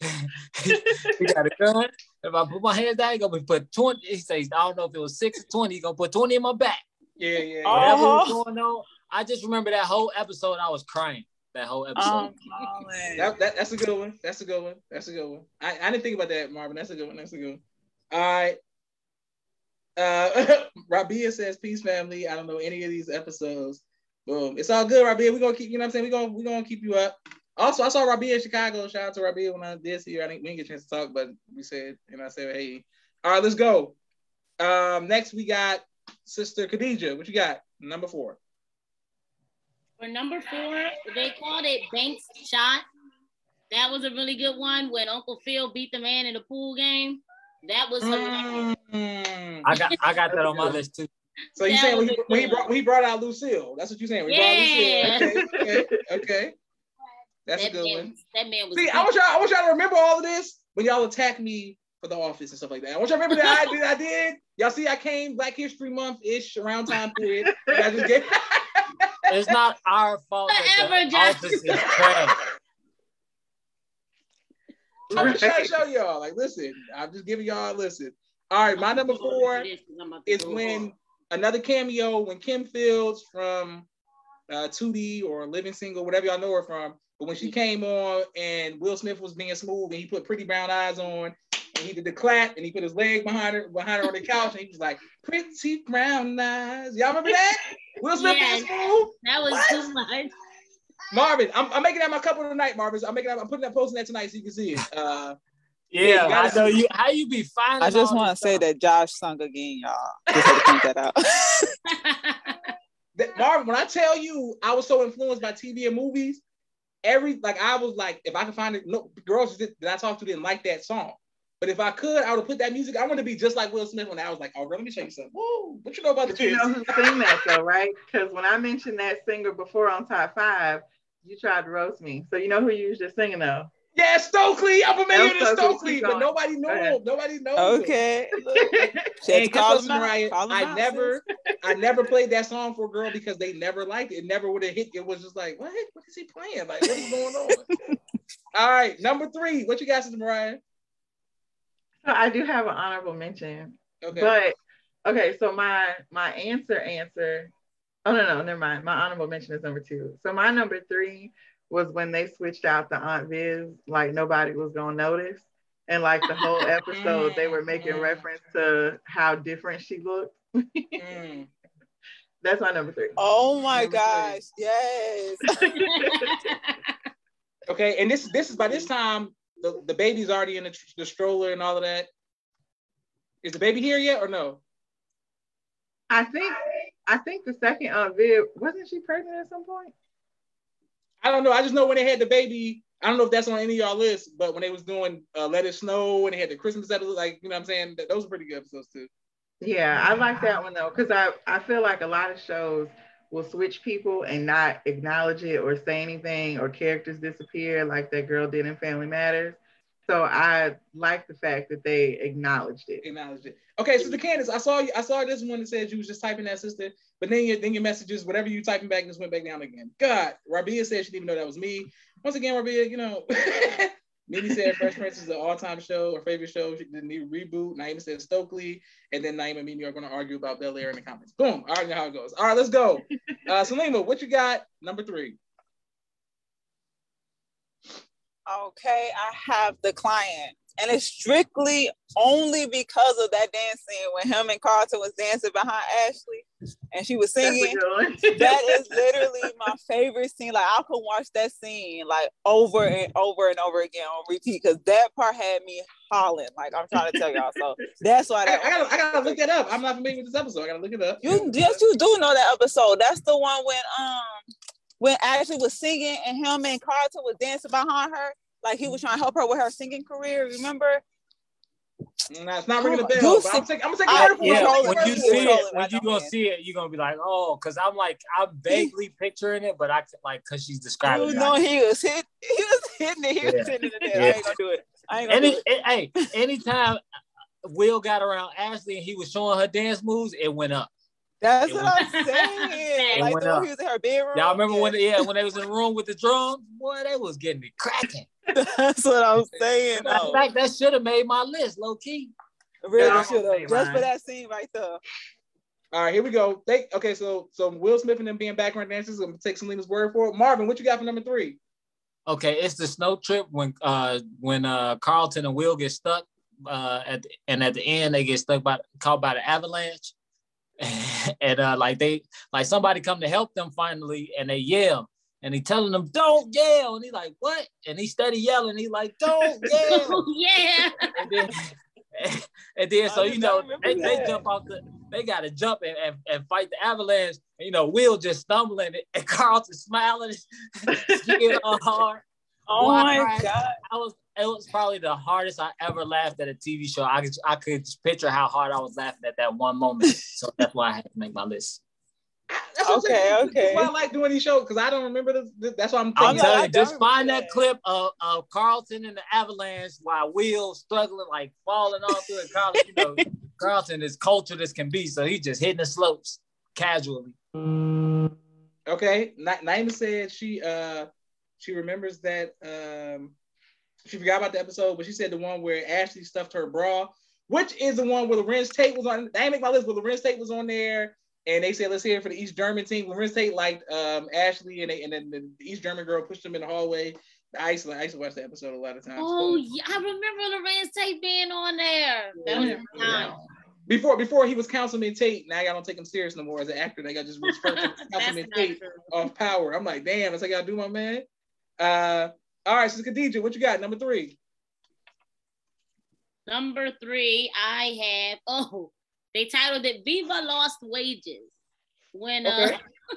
he got a gun. If I put my hands down, he gonna put 20. He says, I don't know if it was six or 20, he gonna put 20 in my back. Yeah, yeah. Oh. Whatever was Uh-huh. going on. I just remember that whole episode. I was crying. That whole episode. Um, Colin. That, that, that's a good one. That's a good one. That's a good one. I, I didn't think about that, Marvin. That's a good one. That's a good one. All right. Uh, Rabia says, "Peace, family." I don't know any of these episodes. Boom. It's all good, Rabia. We're gonna keep. You know what I'm saying? We're gonna we're gonna keep you up. Also, I saw Rabia in Chicago. Shout out to Rabia when I did see her. I didn't, we didn't get a chance to talk, but we said, and I said, "Hey, all right, let's go." Um, next we got Sister Khadija. What you got? Number four. For number four, they called it Banks shot. That was a really good one when Uncle Phil beat the man in the pool game. That was hilarious. Mm. I got I got that on my list too. So you That saying when was he, when he brought when he brought out Lucille? That's what you're saying. When he Yeah. brought Lucille. Okay, okay, okay. That's a good man, one. that man was. See, I want y'all. I want y'all to remember all of this when y'all attack me for the office and stuff like that. I want y'all to remember that I did. I did. Y'all see, I came Black History Month ish around time period. I just gave. It's not our fault that the Josh. office is trash. I'm just trying to show y'all. Like, listen, I'm just giving y'all a listen. All right, my number four is when another cameo when Kim Fields from uh, 2D or Living Single, whatever y'all know her from. But when she came on and Will Smith was being smooth and he put pretty brown eyes on and he did the clap and he put his leg behind her behind her on the couch and he was like, pretty brown eyes. Y'all remember that? Will Smith Yes. being smooth? That was What? too much. Marvin, I'm, I'm making that my couple tonight, Marvin. I'm making that, I'm putting that post in that tonight so you can see it. Uh, Yeah, you gotta I know you. How you be finding? I just want to say that Josh sung again, y'all. Just had to point that out. that, Marvin, when I tell you I was so influenced by TV and movies, every like I was like, if I could find it, no girls that that I talked to didn't like that song. But if I could, I would have put that music. I want to be just like Will Smith when I was like, oh, girl, let me show you something. Woo, what you know about the But you know who sing that though, right? Because when I mentioned that singer before on top five, you tried to roast me. So you know who you was just singing though. Yeah, Stokley. I'm familiar That with was Stokley, Stokley. But nobody knows. Go ahead. Nobody knows. him. okay. And guess call what, them. Mariah? Call them I out, never, I never played that song for a girl because they never liked it. It never would have hit. It was just like, what? What is he playing? Like, what is going on? All right, number three. What you got, Sister Mariah? So I do have an honorable mention. Okay. But okay, so my my answer answer. Oh no, no, never mind. My honorable mention is number two. So my number three was when they switched out the Aunt Viv, like nobody was gonna notice. And like the whole episode, they were making Mm. reference to how different she looked. Mm. That's my number three. Oh my Number three. gosh. Yes. Okay, and this this is by this time the, the baby's already in the, the stroller and all of that. Is the baby here yet or no? I think I think the second Aunt Viv wasn't she pregnant at some point? I don't know. I just know when they had the baby. I don't know if that's on any of y'all list, but when they was doing uh, Let It Snow and they had the Christmas episode, like you know what I'm saying, Th- those are pretty good episodes too. Yeah, I like that one though, because I, I feel like a lot of shows will switch people and not acknowledge it or say anything or characters disappear like that girl did in Family Matters. So I like the fact that they acknowledged it. Acknowledged it. Okay, so the Candace, I saw you. I saw this one that says you was just typing that sister, but then your then your messages, whatever you typing back, just went back down again. God, Rabia said she didn't even know that was me. Once again, Rabia, you know, Mimi said Fresh Prince is the all-time show, or favorite show, the new reboot. Naima said Stokley, and then Naima and Mimi are going to argue about Bel Air in the comments. Boom. I already know how it goes. All right, let's go. Uh, what you got? Number three. Okay, I have the client. And it's strictly only because of that dancing when him and Carlton was dancing behind Ashley and she was singing. that is literally my favorite scene. Like I could watch that scene like over and over and over again on repeat because that part had me hollering. Like I'm trying to tell y'all. So that's why I, I, gotta, I gotta look that up. I'm not familiar with this episode. I gotta look it up. You yes, you do know that episode. That's the one when um when Ashley was singing and him and Carlton was dancing behind her like he was trying to help her with her singing career. Remember? Nah, it's not ringing a bell. I'm, I'm taking credit for yeah, it. When you see it, when you gonna see it, you're gonna be like, oh, because I'm like, I'm vaguely picturing it, but I can like because she's describing. You know, he was hit. He was hitting it. He was hitting it. Yeah. I ain't gonna do it. I ain't gonna Any, do it. Hey, anytime Will got around Ashley and he was showing her dance moves, it went up. That's what I'm saying. like the he was in her bedroom. Y'all remember yeah. when yeah, when they was in the room with the drums? Boy, they was getting it cracking. That's what I'm saying. In fact, that should have made my list, low key. Really yeah, should have. Just for that scene right there. All right, here we go. Thank, okay, so so Will Smith and them being background dancers. I'm gonna take Salima's word for it. Marvin, what you got for number three? Okay, it's the snow trip when uh when uh Carlton and Will get stuck uh at the, and at the end they get stuck by caught by the avalanche and uh, like they like somebody come to help them finally and they yell and he telling them don't yell. And he like what? And he steady yelling. He like don't yell. yeah and then, and then so you know they, they jump off the they gotta jump and, and, and fight the avalanche. And, you know Will just stumbling and Carlton smiling all hard oh my god. I was it was probably the hardest I ever laughed at a TV show. I could I could just picture how hard I was laughing at that one moment. So that's why I had to make my list. Okay, okay. That's why I like doing these shows because I don't remember this. That's why I'm thinking. I'm telling you, just find that, that clip of, of Carlton in the avalanche while Will struggling, like falling off through it. Carlton, you know, Carlton is cultured as can be, so he's just hitting the slopes casually. Okay, Naima said she uh she remembers that um she forgot about the episode, but she said the one where Ashley stuffed her bra, which is the one where Larenz Tate was on. They didn't make my list, but Larenz Tate was on there. And they said, let's hear it for the East German team. When Larenz Tate liked um, Ashley, and, they, and then the East German girl pushed him in the hallway. I used, to, I used to watch the episode a lot of times. Oh, yeah, I remember Larenz Tate being on there. Yeah. Yeah. Before before he was Councilman Tate, now I don't take him serious no more as an actor. They got just referred to Councilman Tate off power. I'm like, damn, that's how y'all do my man. Uh, all right, so Khadija, what you got? Number three. Number three, I have oh, they titled it Viva Lost Wages. When uh, okay. uh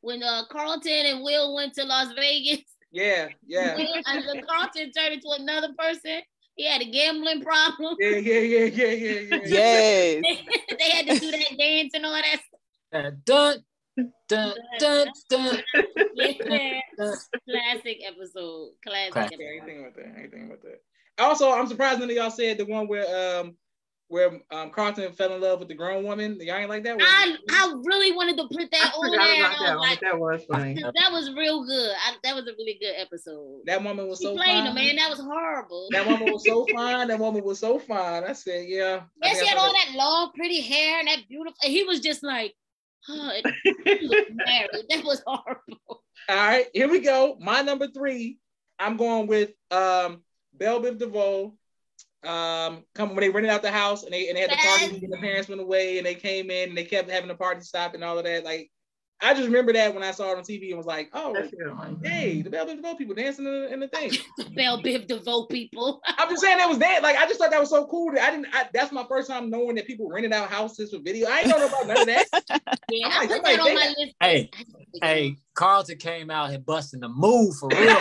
when uh Carlton and Will went to Las Vegas. Yeah, yeah. Will, and Carlton turned into another person. He had a gambling problem. Yeah, yeah, yeah, yeah, yeah, yeah. Yes. they had to do that dance and all that. Stuff. Dun, Dun, dun, dun, yeah. Classic episode. Classic. Classic. Episode. Anything with that. Anything with that. Also, I'm surprised none of y'all said the one where um where um Carlton fell in love with the grown woman. Y'all ain't like that one. I I really wanted to put that I on there. That, like, that was funny. That was real good. I, that was a really good episode. That woman was she so played fine. Her, man, that was horrible. That woman was so fine. That woman was so fine. I said, yeah. Yeah, she had all that long, pretty hair and that beautiful. And he was just like, huh? that was horrible. All right, here we go. My number three, I'm going with um Bell Biv DeVoe. Um, come when they rented out the house and they and they had the party and the parents went away and they came in and they kept having the party stop and all of that. Like I just remember that when I saw it on TV and was like, oh, hey, the Bell Biv DeVoe people dancing in the, in the thing. the Bell Biv DeVoe people. I'm just saying that was that. Like, I just thought that was so cool. That I didn't. I, that's my first time knowing that people rented out houses for video. I ain't know about none of that. yeah, i put that on my list. Hey, hey, Carlton came out and busting the move for real.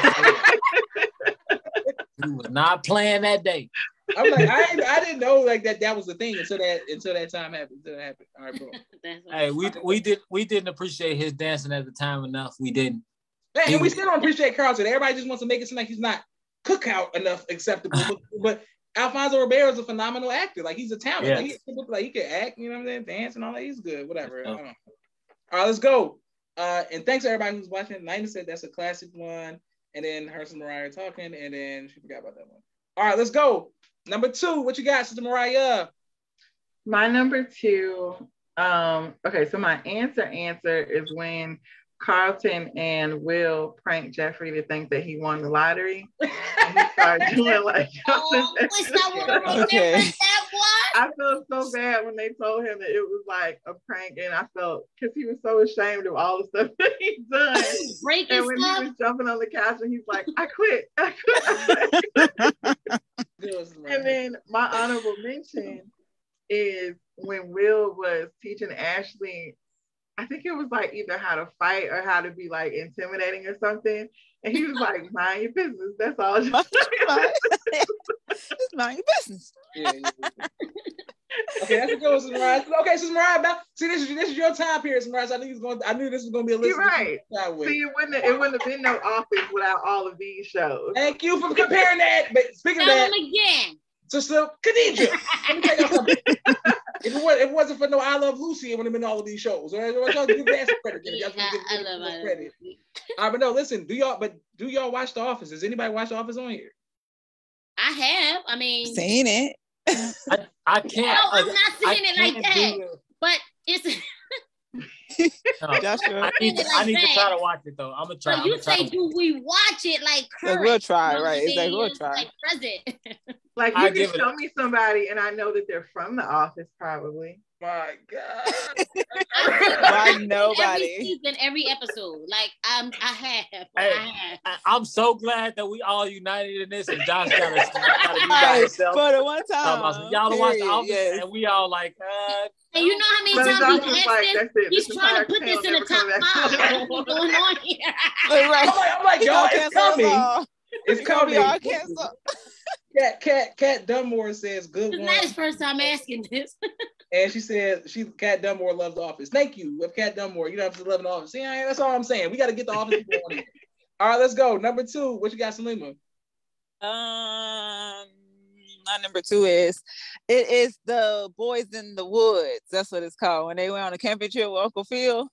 he was not playing that day. I'm like, I, I didn't know like that that was the thing until that until that time happened. Until that happened. All right, bro. hey, we we did we didn't appreciate his dancing at the time enough. We didn't. Man, and we still don't appreciate Carlton. Everybody just wants to make it seem like he's not cookout enough acceptable. but, but Alfonso Ribeiro is a phenomenal actor. Like he's a talent. Yes. Like, he, like he can act, you know what I'm saying? Dance and all that. He's good. Whatever. Oh. All right, let's go. Uh, and thanks to everybody who's watching. Nina said that's a classic one. and then her and Mariah talking, and then she forgot about that one. All right, let's go. Number two, what you got, Sister Mariah? My number two, um, okay, so my answer answer is when Carlton and Will prank Jeffrey to think that he won the lottery. and he started doing like Oh, I wish I would have remembered Okay. that one. I felt so bad when they told him that it was like a prank, and I felt because he was so ashamed of all the stuff that he's done. Breaking And when he was jumping on the couch and he's like, I quit. I quit. I quit. Good, Sister Mariah. and then my honorable mention is when Will was teaching Ashley, I think it was like either how to fight or how to be like intimidating or something. And he was like, mind your business. That's all. Mind- Just mind your business. Yeah, yeah, yeah. okay, that's a good one, Sister Mariah. Okay, Sister Mariah, back- see this is this is your time period, Sister Mariah. So I knew was going. I knew this was going to be a list. You're right. that. See, it wouldn't, have, it wouldn't have been no office without all of these shows. Thank you for comparing that. But speaking of Tell that, him again. Sister Khadija, let me tell you something. If it, was, if it wasn't for no I Love Lucy, it would have been all of these shows. All right, y'all give that some credit. Y'all Yeah, give- I, give- I give love some it. credit. All right, but no, listen. Do y'all? But do y'all watch The Office? Does anybody watch The Office on here? I have. I mean, Seen it. I, I can't. no, I'm I- not I saying it like that. it. But it's No, Joshua. I need, to, I need to try to watch it though. I'm gonna try. so you gonna say, to- do we watch it like Like, current? we'll try, You right. I'm It's like, saying? we'll try. Like present. Like you give can it- show me somebody, and I know that they're from the office, probably. My God. Why Every nobody? season, every episode. Like I'm, I have. I Hey. have. I, I'm so glad that we all united in this, and Josh gotta, gotta be by himself. For the one Talking about some, time. Y'all don't watch the period, office, yes. and we all like, uh, And you know how many But it's times also he's like, asking? that's. He's This trying to put this in the top five. What's going on here? Right. I'm like, I'm like, y'all, gonna it's cancel coming. It's He gonna be coming. all canceled. Cat, Cat, Cat Dunmore says good It's one, not his first time asking this. And she said she Cat Dunmore loves the Office. Thank you, with Cat Dunmore. You don't have to love the Office. See, I- that's all I'm saying. We got to get the Office people. All right, let's go. Number two, what you got, Salima? Um, my number two is it is the boys in the woods. That's what it's called. When they went on a camping trip with Uncle Phil.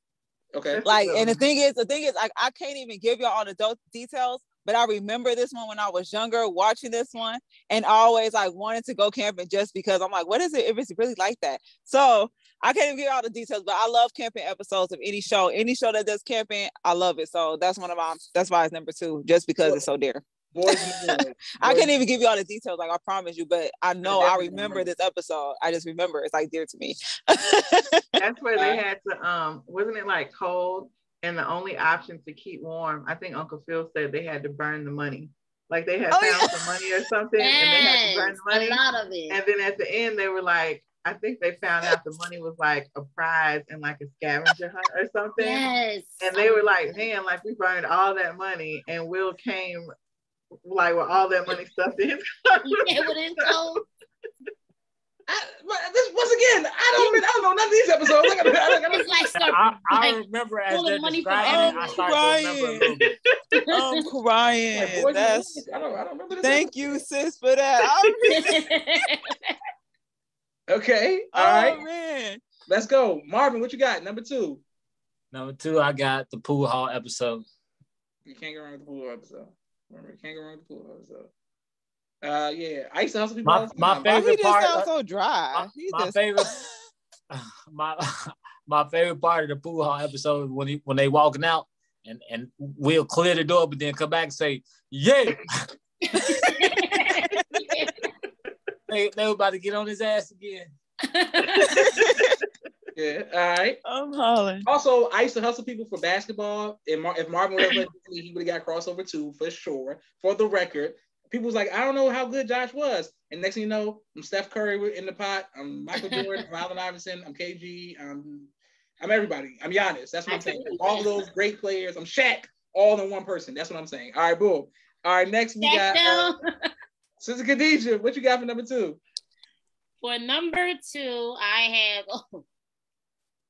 Okay. Like, and the thing is, the thing is, like, I can't even give y'all all the details, but I remember this one when I was younger, watching this one, and always like wanted to go camping just because I'm like, what is it if it's really like that? So I can't even give you all the details, but I love camping episodes of any show, any show that does camping, I love it. So that's one of my, that's why it's number two, just because it's so dear. Boys Woods. I can't even give you all the details, like I promise you, but I know I definitely remember remember. this episode. I just remember it's like dear to me. That's where they had to um wasn't it like cold and the only option to keep warm, I think Uncle Phil said they had to burn the money. Like they had Oh, found yeah. some money or something and they had to burn the money. a lot of it. And then at the end they were like, I think they found out the money was like a prize and like a scavenger hunt or something. yes. And they were like, man, like we burned all that money and Will came like with all that money stuffed in. Yeah, with his coat. I, this once again, I don't, I don't know none of these episodes. I gotta, I gotta, It's like start I, I like, remember as pulling they're money from describing it, I everywhere. started to remember a little bit. I'm crying. Boys in the That's Woods. I don't, I don't remember this. thank you, sis, for that. Okay, all oh right, man. let's go. Marvin, what you got? Number two. Number two, I got the pool hall episode. You can't go wrong with the pool hall episode. Remember, you can't go wrong with the pool hall episode. Uh, yeah, I used to hustle people. My- all the my time. Why he Favorite just part- sounds so dry? My, my just- favorite, my my favorite part of the pool hall episode when he, when they walking out and and we'll clear the door, but then come back and say, "Yeah, they they were about to get on his ass again." Yeah, all right. I'm hollering. Also, I used to hustle people for basketball. And Mar- if Marvin would have let me, he would have got crossover too, for sure. For the record, people was like, I don't know how good Josh was. And next thing you know, I'm Steph Curry in the pot. I'm Michael Jordan. I'm Allen Iverson. I'm KG. I'm, I'm everybody. I'm Giannis. That's what I'm saying. All those great players. I'm Shaq. All in one person. That's what I'm saying. All right, boom. All right, next we Back got uh, down. Sister Khadijah. What you got for number two? For number two, I have oh,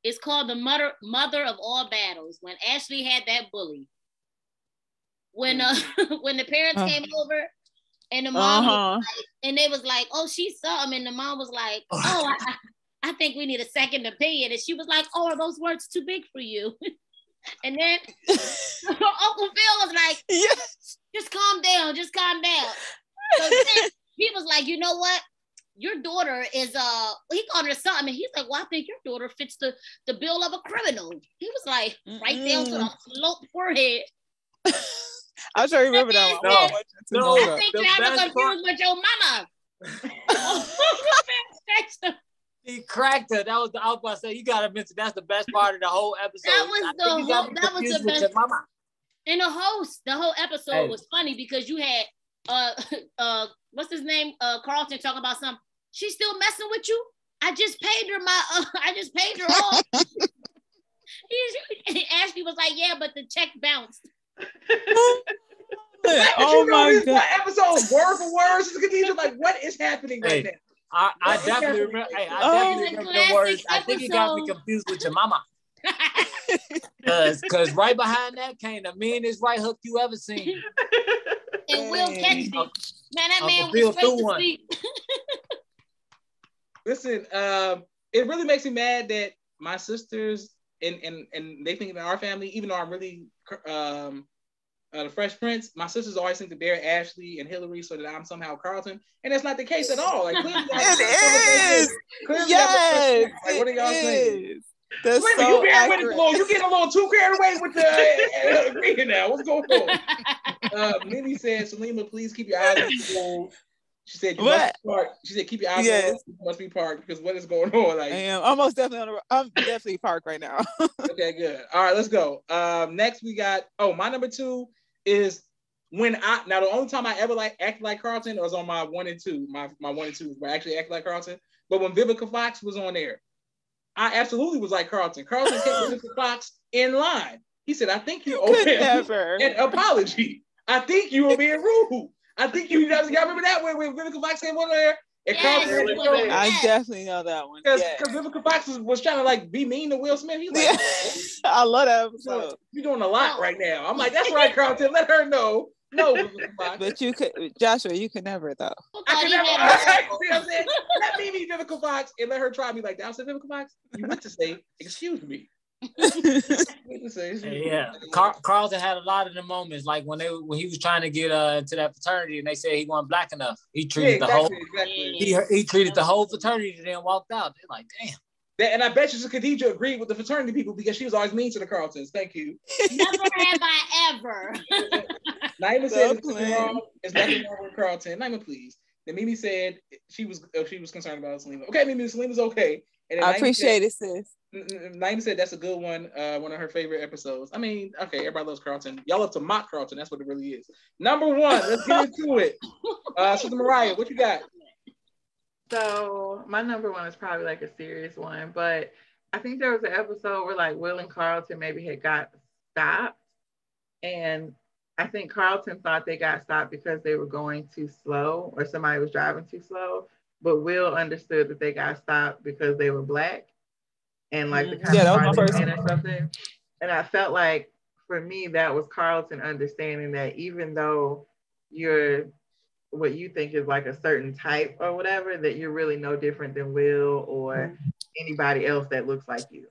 it's called the mother mother of all battles. When Ashley had that bully, when uh when the parents Uh. came over and the mom Uh-huh. and they was like, oh she saw him, and the mom was like, oh I, I I think we need a second opinion, and she was like, oh are those words too big for you? and then Uncle Phil was like, Yes. just calm down, just calm down. So he was like, you know what? Your daughter is uh he called her something and he's like, Well, I think your daughter fits the, the bill of a criminal. He was like right down to the slope forehead. I'm sure you remember that one. No, no, I think the you have best a confused with your mama. He cracked her. That was the I was about to say. You gotta mention that's the best part of the whole episode. That was I the think you got whole- that was the best- your mama. and the host, the whole episode Hey. was funny because you had uh uh what's his name? Uh Carlton talking about something. She's still messing with you. I just paid her my uh, I just paid her off. He- Ashley was like, yeah, but the check bounced. Oh you know my god. one episode word for word. Sister Khadijah, like, what is happening right Hey. now? I, I definitely remember. Hey, I Oh. definitely remember the words. I think you got me confused with your mama. Cause, Cause right behind that came the meanest right hook you ever seen. and Will catch me. Man, that Uncle man Bill was straight threw to one. sleep. Listen, um, it really makes me mad that my sisters and and and they think in our family, even though I'm really um uh, the Fresh Prince, my sisters always think that they're Ashley and Hillary, so that I'm somehow Carlton, and that's not the case at all. Like clearly, It is. Clearly, Yes. Like, what are y'all it saying? is. That's Wait so you being with it, You getting a little too carried away with the uh, now. What's going on? Uh, Mimi said, Salima, please keep your eyes on the. She said, you What? must be parked. She said, keep your eyes on Yes. road. You must be parked because what is going on? Like, I am. I'm definitely on the. I'm definitely parked right now. okay, good. All right, let's go. Um, next we got. Oh, my number two is when I now the only time I ever like acted like Carlton was on my one and two. My my one and two where actually acted like Carlton. But when Vivica Fox was on there, I absolutely was like Carlton. Carlton kept Vivica Fox in line. He said, "I think you owe Could him never. an apology. I think you were being rude. I think you y'all remember that when, when Vivica Fox came on there and Yes, Carlton had to it go was. I definitely know that one. because Yeah. Vivica Fox was, was trying to like be mean to Will Smith. He's like, Yeah. I love that So, episode. you're doing a lot right now. I'm like, that's right, Carlton. Let her know. No, But you could, Joshua, you could never though. Who I thought can he never. had See what I'm saying? Let me be Vivica Fox and let her try me like that. I said, Vivica Fox, you meant to say, excuse me. You meant to say, excuse me. Yeah, Car- Carlton had a lot of the moments, like when they when he was trying to get uh into that fraternity, and they said he wasn't black enough. He Yeah, treated the whole exactly, exactly. he, he treated the whole fraternity, and then walked out. They're like, damn. That- and I bet you Khadijah agreed with the fraternity people because she was always mean to the Carltons. Thank you. Never have I ever. Naima said it's nothing wrong. It's nothing wrong with Carlton. Naima, please. Then Mimi said she was uh, she was concerned about Salima. Okay, Mimi, Salima's okay. And I Naima appreciate it, sis. said, N- N- Naima said that's a good one. Uh, one of her favorite episodes. I mean, okay, everybody loves Carlton. Y'all love to mock Carlton. That's what it really is. Number one. Let's get into it. Uh, Sister Mariah, what you got? So my number one is probably like a serious one, but I think there was an episode where like Will and Carlton maybe had got stopped, and I think Carlton thought they got stopped because they were going too slow or somebody was driving too slow, but Will understood that they got stopped because they were black, and like the mm-hmm. kind Yeah, that of was my first- or something, and I felt like for me that was Carlton understanding that even though you're what you think is like a certain type or whatever, that you're really no different than Will or mm-hmm. anybody else that looks like you.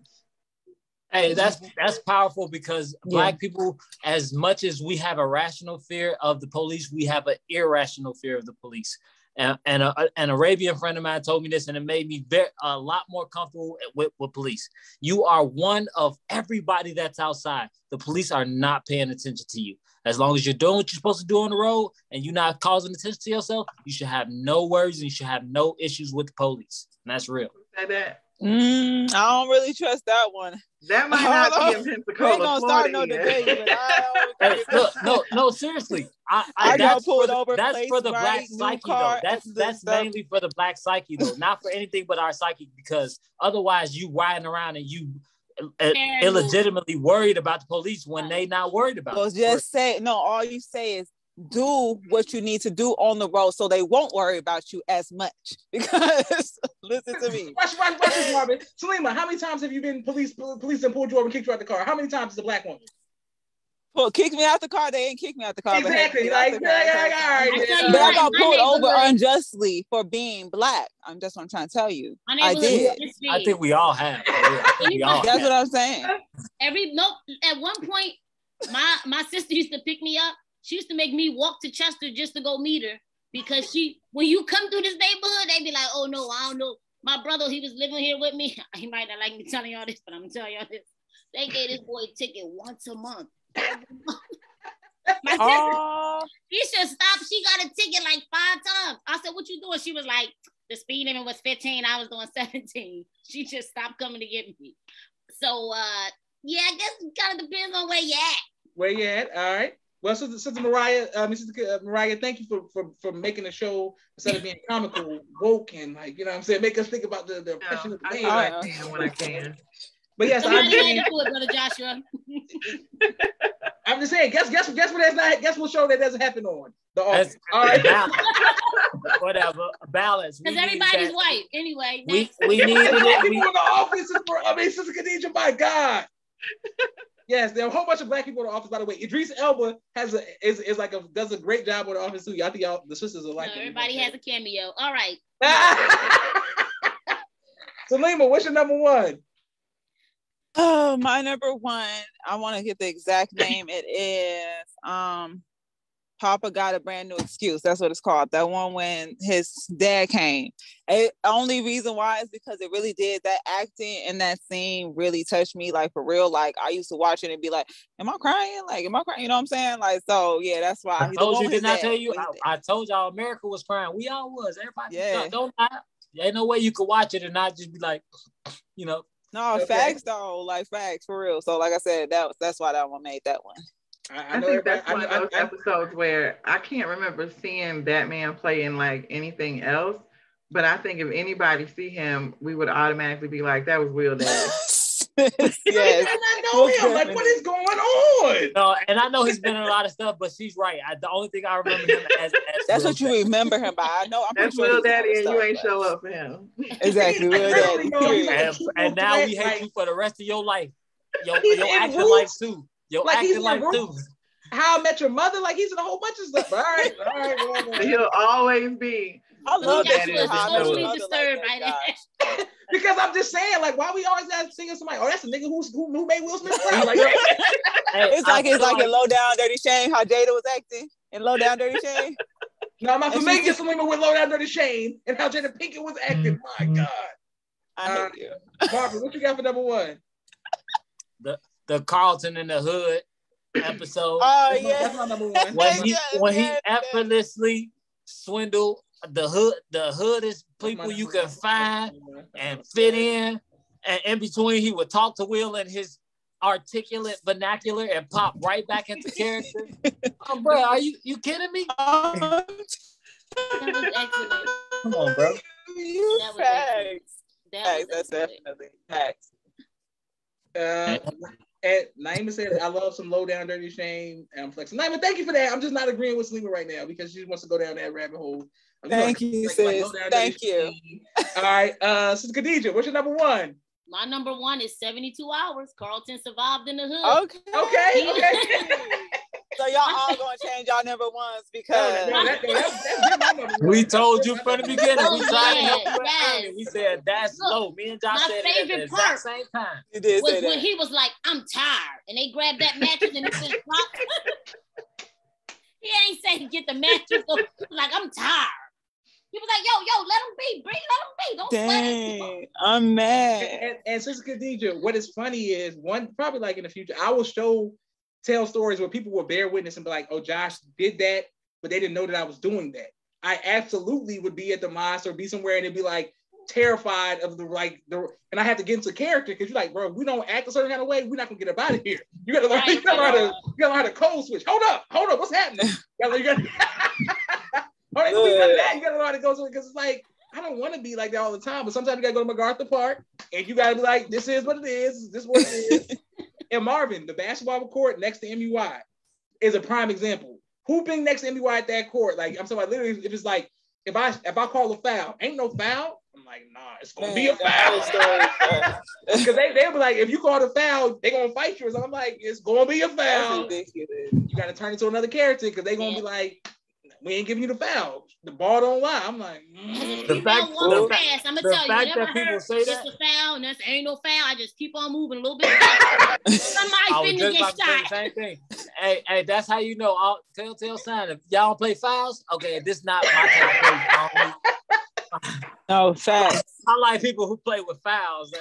Hey, mm-hmm. that's that's powerful because Yeah. black people, as much as we have a rational fear of the police, we have an irrational fear of the police. And, and a, an Arabian friend of mine told me this, and it made me very, a lot more comfortable with, with police. You are one of everybody that's outside. The police are not paying attention to you. As long as you're doing what you're supposed to do on the road and you're not causing attention to yourself, you should have no worries and you should have no issues with the police. And that's real. Said that? Mm, I don't really trust that one. That might Hold not be on. in We ain't gonna start no debate, Hey, don't look, no, no, seriously. I, I, I got that's pulled for the, over, That's place for the black right, new psyche, car, though. That's that's stuff. mainly for the black psyche, though. Not for anything but our psyche, because otherwise you riding around and you uh, illegitimately worried about the police when they not worried about. Well, it. just say no. All you say is do what you need to do on the road, so they won't worry about you as much. Because listen to me. Watch, watch, watch this, Marvin. Salima, how many times have you been police police and pulled you over and kicked you out the car? How many times is the black woman? Well, kick me out the car. They ain't kick me out the car. but had to Exactly. get out Like, the yeah, car. yeah, yeah, all right. I yeah. But I got pulled over neighborhood- unjustly for being black. I'm just what I'm trying to tell you. My I did. I think we all have. for real. I think we all That's have. what I'm saying. every nope. At one point, my my sister used to pick me up, She used to make me walk to Chester just to go meet her because she, when you come through this neighborhood, they be like, oh no, I don't know. My brother, he was living here with me. He might not like me telling y'all this, but I'm telling y'all this. They gave this boy a ticket once a month. My sister, Oh, he should stop. She got a ticket like five times. I said, "What you doing?" She was like, "The speed limit was 15. I was doing 17." She just stopped coming to get me. So, uh, yeah, I guess it kind of depends on where you at. Where you at? All right. Well, Sister, Sister Mariah, uh, Mrs. Uh, Mariah, thank you for, for for making the show instead of being comical, woke, and like you know what I'm saying, make us think about the, the No, oppression of the I man. do what I can when I can. but yes, I'm Somebody just, get saying, into it, brother Joshua. I'm just saying. Guess guess guess what? That's not. Guess what show that doesn't happen on the That's- office. All right. balance. Whatever. Balance. Because everybody's white. Anyway, We next. we needed it. people We, in the office. Sister- I mean, Sister Khadija, my God. Yes, there are a whole bunch of black people in the office. By the way, Idris Elba has a is, is like a does a great job in the office too. I think y'all the sisters are like him. everybody has a cameo. All right. Salima, what's your number one? oh, my number one. I want to get the exact name. It is um, Papa got a brand new excuse. That's what it's called. That one when his dad came. It, only reason why is because it really did that acting in that scene really touched me like for real. Like I used to watch it and be like, "Am I crying? Like, am I crying?" You know what I'm saying? Like, so yeah, that's why. I told you, didn't I tell you? I, I told y'all America was crying. We all was. Everybody. Yeah. Don't, don't lie. There ain't no way you could watch it and not just be like, you know. No, Okay. facts though, like facts for real. So like I said, that was that's why that one made that one. I, I, I think everybody. that's I, one of those I, I, episodes where I can't remember seeing Batman play in like anything else. But I think if anybody see him, we would automatically be like, "That was Will Dad." yes. I did not know him. Like, what is going on? No, and I know he's been in a lot of stuff, but she's right. I, the only thing I remember him as, as That's Will what you Smith. remember him by. I know. I'm That's pretty sure Will Daddy, and other you ain't stuff, show up for him. Exactly, Will Daddy. No, he's period. And, and now we hate Like- you for the rest of your life. Yo, He's yo in acting Roots. like too. Yo Like, he's like too. Roots. How I Met Your Mother, like he's in a whole bunch of stuff. All right, all right, whatever. He'll always be. I love that. that. is shit, how I Met Your totally disturbed by that, that. Because I'm just saying, like, why we always have to sing somebody? Oh, that's a nigga who's, who who made Will Smith cry. Like, Hey, It's I like it's feel like in Low Down Dirty Shame how Jada was acting in Low Down Dirty Shame. no, I'm not And familiar she's- Salima with Low Down Dirty Shame and how Jada Pinkett was acting. My God, I Uh, you. Barbara, what you got for number one? the Carlton in the Hood episode. Oh That's yeah. that's my number one. when he when he yes, yes. effortlessly swindled the hood the hoodest people you can find That's my number one. and fit in and in between he would talk to Will in his articulate vernacular and pop right back into character. oh, bro, are you you kidding me? Um, That was excellent. Come on, bro. you That facts. That Facts. That's definitely facts. Uh, and Naima said, I love some low down dirty shame. And I'm flexing. Naima, thank you for that. I'm just not agreeing with Salima right now because she wants to go down that rabbit hole. I'm just Thank like- you, like- like sis. low Thank you. shame. All right, uh, Sister Khadija, what's your number one? My number one is 72 hours. Carlton survived in the hood. Okay. Okay, okay. So y'all all gonna change y'all number ones because no, that- no, that's- that's number one. We told you from the beginning. number We one. tried to help Yeah, you yes. early. We said that's Look, low. Me and Josh my said it at the exact same time. you did was say when that. he was like, I'm tired. And they grabbed that mattress and it just dropped. he ain't say get the mattress. So, like, I'm tired. He was like, yo, yo, let him be. Bring let him be. Don't sweat it. Dang, I'm mad. and, and Sister Khadija, what is funny is one probably like in the future, I will show tell stories where people will bear witness and be like, "Oh, Josh did that," but they didn't know that I was doing that. I absolutely would be at the mosque or be somewhere and it'd be like terrified of the like the and I have to get into character because you're like, bro, we don't act a certain kind of way, we're not gonna get up out of here. You gotta learn, you gotta learn how to you gotta learn how to code switch. Hold up, hold up, what's happening? You gotta, you gotta, All right, that. You gotta learn how to go through because it's like I don't want to be like that all the time, but sometimes you gotta go to MacArthur Park and you gotta be like, this is what it is, this is what it is. And Marvin, the basketball court next to MUI is a prime example. Hooping next to MUI at that court, like I'm talking about literally if it's like if I if I call a foul, ain't no foul. I'm like, nah, it's gonna be a foul. other story, Because they they'll be like, if you call a foul, they gonna fight you or something. I'm like, it's gonna be a foul. You gotta turn into another character because they gonna Yeah. be like, we ain't giving you the foul. The ball don't lie. I'm like, mm. The Keep fact- on walking the- fast. I'm gonna tell you, fact whenever that I people heard say it's that- a foul and that's ain't no foul, I just keep on moving a little bit Somebody was finna get about to say the shot. same thing. hey, hey, that's how you know. All, telltale sign. If y'all don't play fouls, okay, this not my type of No facts. I like people who play with fouls.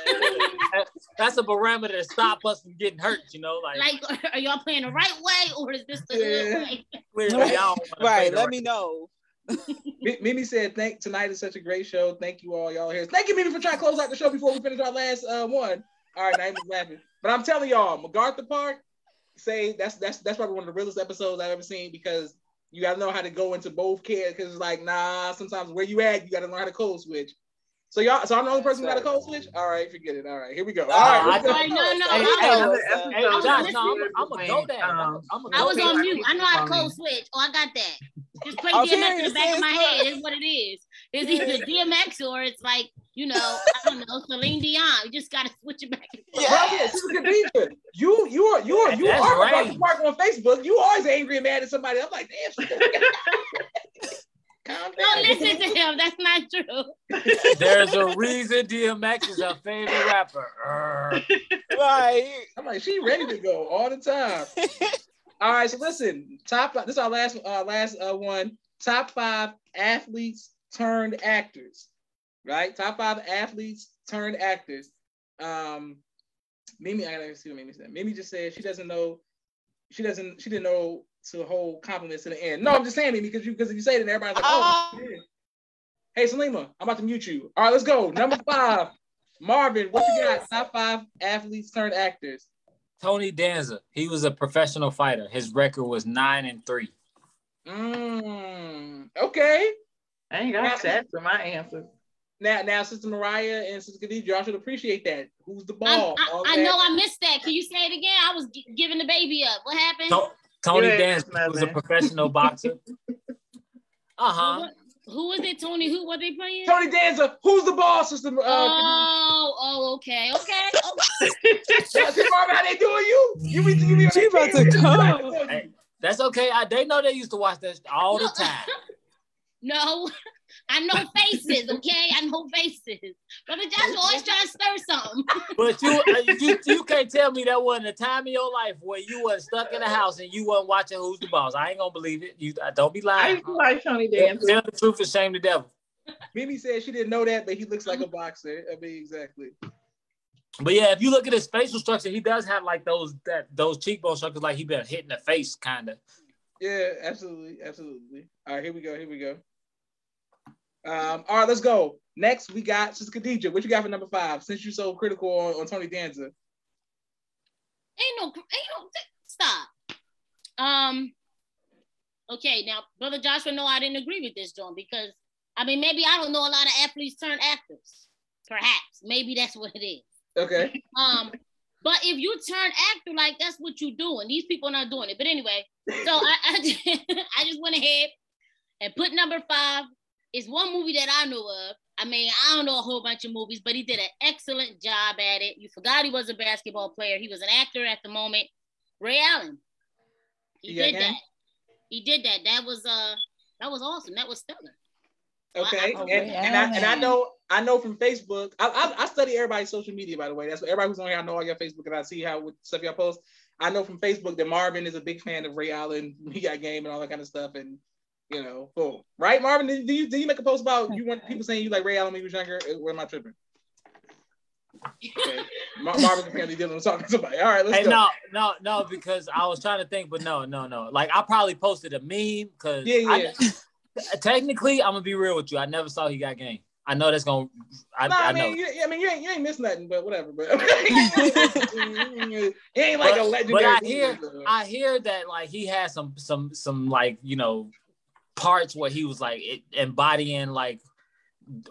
That's a barometer to stop us from getting hurt. You know, like, Like, are y'all playing the right way or is this the good Yeah. way? clearly y'all don't wanna play Right. Let me know. Mimi said, "Thank tonight is such a great show. Thank you all, y'all here. Thank you, Mimi, for trying to close out the show before we finish our last uh, one. All right, now I'm laughing, but I'm telling y'all, MacArthur Park, say that's that's that's probably one of the realest episodes I've ever seen because you got to know how to go into both care because it's like nah, sometimes where you at, you got to know how to code switch. So y'all, so I'm the only person who got a code switch. All right, forget it. All right, here we go. All right, I let's go. Right, no, no, Hey, I hey, was- Hey, Hey, was no, I'm, I'm gonna go there. I'm, Um, I'm was on mute. I know how to people code switch. Oh, I got that. Just play Oh, DMX in the back of my head. Is what it is. It's either DMX or it's like you know, I don't know, Celine Dion. You just gotta switch it back and forth. Bro, yeah, this is Khadija. You, you are, you are, you That's are MacArthur range. Park on Facebook. You always angry and mad at somebody. I'm like, damn. Calm Don't listen to him. That's not true. There's a reason DMX is her favorite rapper. Right. I'm like, she ready to go all the time. All right, so listen, top five. This is our last, uh, last uh, one. Top five athletes turned actors, right? Top five athletes turned actors. Um, Mimi, I gotta see what Mimi said. Mimi just said she doesn't know. She doesn't. She didn't know to hold compliments to the end. No, I'm just saying Mimi because you because if you say it, and everybody's like, oh. Yeah. Hey, Salima, I'm about to mute you. All right, let's go. Number five, Marvin. What you got? Top five athletes turned actors. Tony Danza. He was a professional fighter. His record was nine and three. Mm, okay. I ain't got stats for my answers. Now, now, Sister Mariah and Sister Khadija, y'all should appreciate that. Who's the Boss? I, All I know I missed that. Can you say it again? I was gi- giving the baby up. What happened? To- Tony Yeah, Danza he was a professional boxer. Uh huh. What- Who is it? Tony? Who? What they playing? Tony Danza. Who's the Boss, Sister? Uh, Oh, oh, okay, okay. Oh, Khadija? How they doing you? You be, you be She about to come. Hey, that's okay. I, they know they used to watch that all the time. no, I know faces. Okay, I know faces. Brother Joshua always trying to stir something. But you, uh, you, you can't tell me that wasn't a time in your life where you wasn't stuck in the house and you wasn't watching Who's the Boss. I ain't gonna believe it. You uh, don't be I lying. used to like Tony Tell Danza. tell the truth and shame the devil. Mimi said she didn't know that, but he looks like a boxer. I mean, exactly. But yeah, if you look at his facial structure, he does have like those that those cheekbone structures, like he been hit in the face, kind of. Yeah, absolutely, absolutely. All right, here we go. Here we go. Um, all right, let's go. Next, we got Sister Khadija. What you got for number five? Since you're so critical on, on Tony Danza. Ain't no, ain't no. Stop. Um. Okay, now, brother Joshua, no, I didn't agree with this, John, because I mean, maybe I don't know a lot of athletes turn actors. Perhaps, maybe that's what it is. Okay. Um, but if you turn actor, like that's what you're doing. These people are not doing it. But anyway, so I, I, just, I just went ahead and put number five. It's one movie that I know of. I mean, I don't know a whole bunch of movies, but he did an excellent job at it. You forgot he was a basketball player. He was an actor at the moment. Ray Allen. He You did that. He did that. That was uh that was awesome. That was stellar. Okay. And, and I and I know I know from Facebook. I, I I study everybody's social media, by the way. That's what everybody who's on here. I know all your Facebook, and I see how what stuff y'all post. I know from Facebook that Marvin is a big fan of Ray Allen. He got game and all that kind of stuff, and you know, cool. Right, Marvin? Did, you did you make a post about you want people saying you like Ray Allen when you was younger? Uh, Where am I tripping? Okay. Mar- Marvin's apparently dealing with talking to somebody. All right, let's Hey, go. no, no, no, because I was trying to think, but no, no, no. Like I probably posted a meme because Yeah, yeah. technically, I'm gonna be real with you. I never saw he got game. I know that's gonna. I, No, I I know. mean, you, I mean, you ain't you ain't missed nothing, but whatever. But it ain't like But- a but. I hear-. I hear that like he had some some some like you know parts where he was like it, embodying like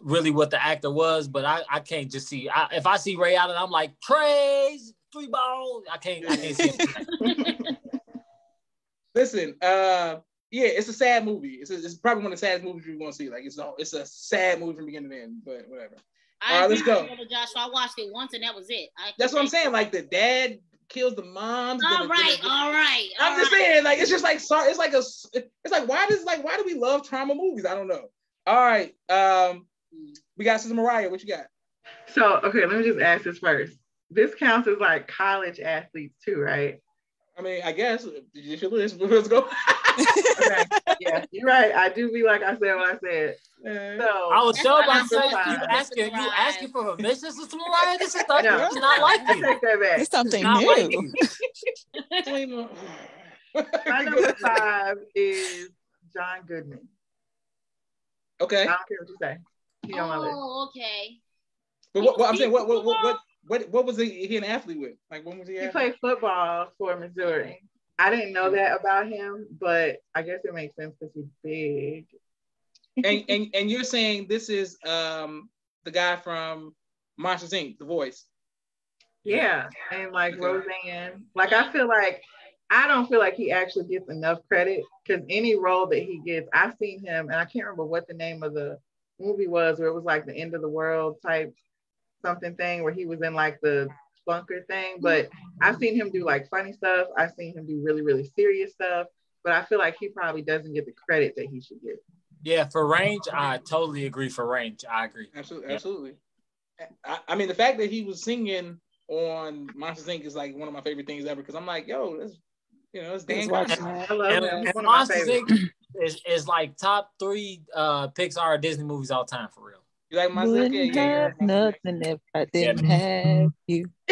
really what the actor was, but I I can't just see. I, if I see Ray Allen, I'm like Trays three balls. I can't I can't see. Him. Listen, uh, yeah, it's a sad movie. It's, a, it's probably one of the saddest movies you're gonna see. Like it's all, it's a sad movie from beginning to end. But whatever. I All right, let's go. you, Joshua. I watched it once and that was it. I That's what I'm saying. Like the dad kills the moms. then All the- right, then the- all right. I'm all just right. saying, like it's just like sorry, it's like a, it's like why does like why do we love trauma movies? I don't know. All right, um, we got Sister Mariah. What you got? So, okay, let me just ask this first. This counts as like college athletes too, right? I mean, I guess you should list. Let's go. Okay. Yeah, you're right. I do be like I said what I said. So I was That's sure why about to say so you asking you Surprised. asking for permission, Sister Mariah. This is not, No. this not like I you. take that back. It's something Not new. you. My number five is John Goodman. okay, I don't care what you say. He on my list. Oh, okay. but what, what I'm saying, what, what, what, what, what, what was he, he an athlete with? Like, when was he? He At? played football for Missouri. I didn't know that about him, but I guess it makes sense because he's big. and, and and you're saying this is um the guy from Monsters Inc. The voice. Yeah, and like Okay. Roseanne, like I feel like I don't feel like he actually gets enough credit because any role that he gets, I've seen him, and I can't remember what the name of the movie was, where it was like the end of the world type something thing, where he was in like the bunker thing. But I've seen him do like funny stuff. I've seen him do really really serious stuff. But I feel like he probably doesn't get the credit that he should get. Yeah, for range, I totally agree. For range, I agree. Absolutely, Yeah. absolutely. I, I mean, the fact that he was singing on Monsters Inc. is like one of my favorite things ever because I'm like, yo, that's you know, it's Dan. Just watching Carlin. that. I love And, and He's one of my Monsters. Inc. is, is like top three uh Pixar or Disney movies all time for real. You like Monsters Inc? Wouldn't Yeah, yeah, have yeah. nothing if I didn't have you.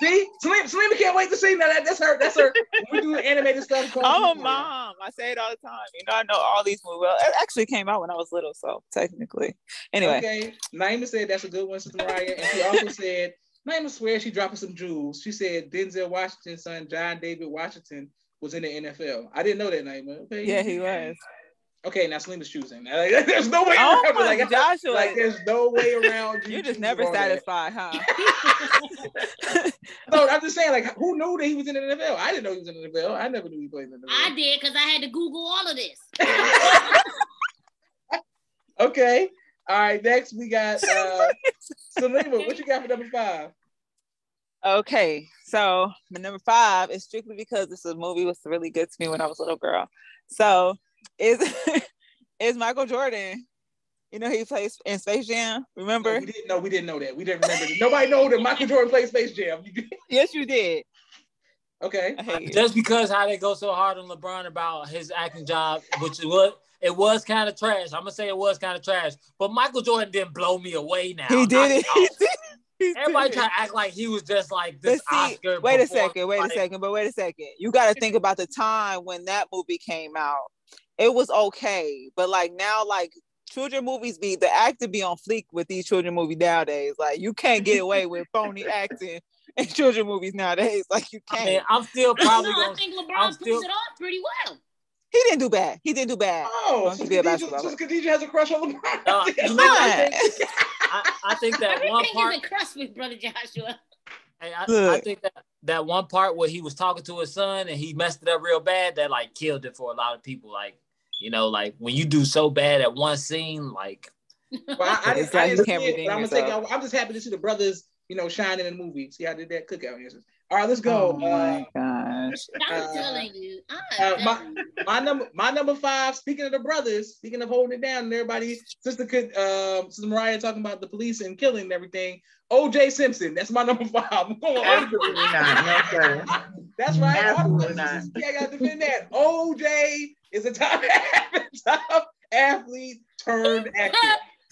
See, Selena, Selena can't wait to see that. that- That's her. That's her. When we do animated stuff. Oh, Disney. mom! I say it all the time. You know, I know all these movies. Well, it actually came out when I was little, so technically. Anyway, Okay. Naima said that's a good one, Sister Mariah. And she also said, Naima swears she dropping some jewels. She said Denzel Washington's son, John David Washington, was in the NFL. I didn't know that, Naima. Okay. yeah, he was. Okay, now Selena's choosing. Like, there's no way Oh around it. my Like, Joshua, like, there's no way around you. You're just never all that. satisfied, huh? No, I'm just saying, like, who knew that he was in the NFL? I didn't know he was in the NFL. I never knew he played in the NFL. I did because I had to Google all of this. Okay. All right. Next, we got uh, Selena. What you got for number five? Okay, so my number five is strictly because this movie was really good to me when I was a little girl. So is is Michael Jordan. You know he plays in Space Jam. Remember? We didn't know. We didn't know that. We didn't remember. That. Nobody know that Michael Jordan played Space Jam. Yes, you did. okay. I hate you. Just because how they go so hard on LeBron about his acting job, which was it was kind of trash. I'm gonna say it was kind of trash, but Michael Jordan didn't blow me away. Now He did it. He did. He Everybody did try to act like he was just like this see, Oscar. wait a second, wait like, a second, but wait a second. You got to think about the time when that movie came out. It was okay, but like now, like children movies be the actor be on fleek with these children movies nowadays. Like you can't get away with phony acting in children movies nowadays. Like you can't. mean, I'm still probably know. I gonna. think I'm LeBron still- it off pretty well. he didn't do bad. He didn't do bad. Oh, Don't so you Khadijah, so Khadijah has a crush on LeBron. No, you know what? Fine. I, I think that one Everything part. is a crust with Brother Joshua. Hey, I, I think that that one part where he was talking to his son and he messed it up real bad, that like killed it for a lot of people. Like, you know, like when you do so bad at one scene, like Well, I, I, It's didn't, I like you didn't can't see it, redeem but I'm gonna take. I'm just happy to see the brothers, you know, shining in the movie. See how I did that cookout answers. All right, let's go. Oh my gosh. I'm Uh, telling you. Uh, my- my number, my number five. Speaking of the brothers, speaking of holding it down, and everybody, sister could, um, sister Mariah talking about the police and killing and everything. O.J. Simpson, that's my number five. I'm going Absolutely not. No, sir. That's right. Absolutely not. Yeah, I gotta defend that. OJ is a top, top athlete turned actor.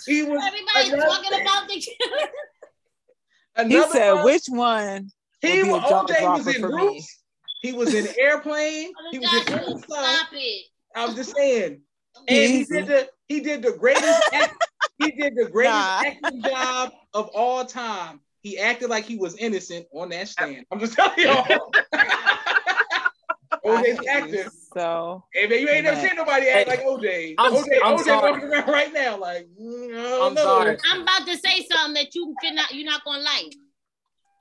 He was Everybody's another- talking about the He said, one- which one? he would a was OJ was dropper in for me? Roots. He was in Airplane. He was in Joshua, other. Stop it. I'm just saying. And he did the he did the greatest act, he did the greatest Nah. acting job of all time. He acted like he was innocent on that stand. I'm just telling y'all. I OJ's hate you acting. So Hey man, you ain't never seen nobody act like OJ. I'm- OJ, I'm OJ sorry. walking around right now like mm, I don't I'm know. sorry. I'm about to say something that you cannot, you're not gonna like.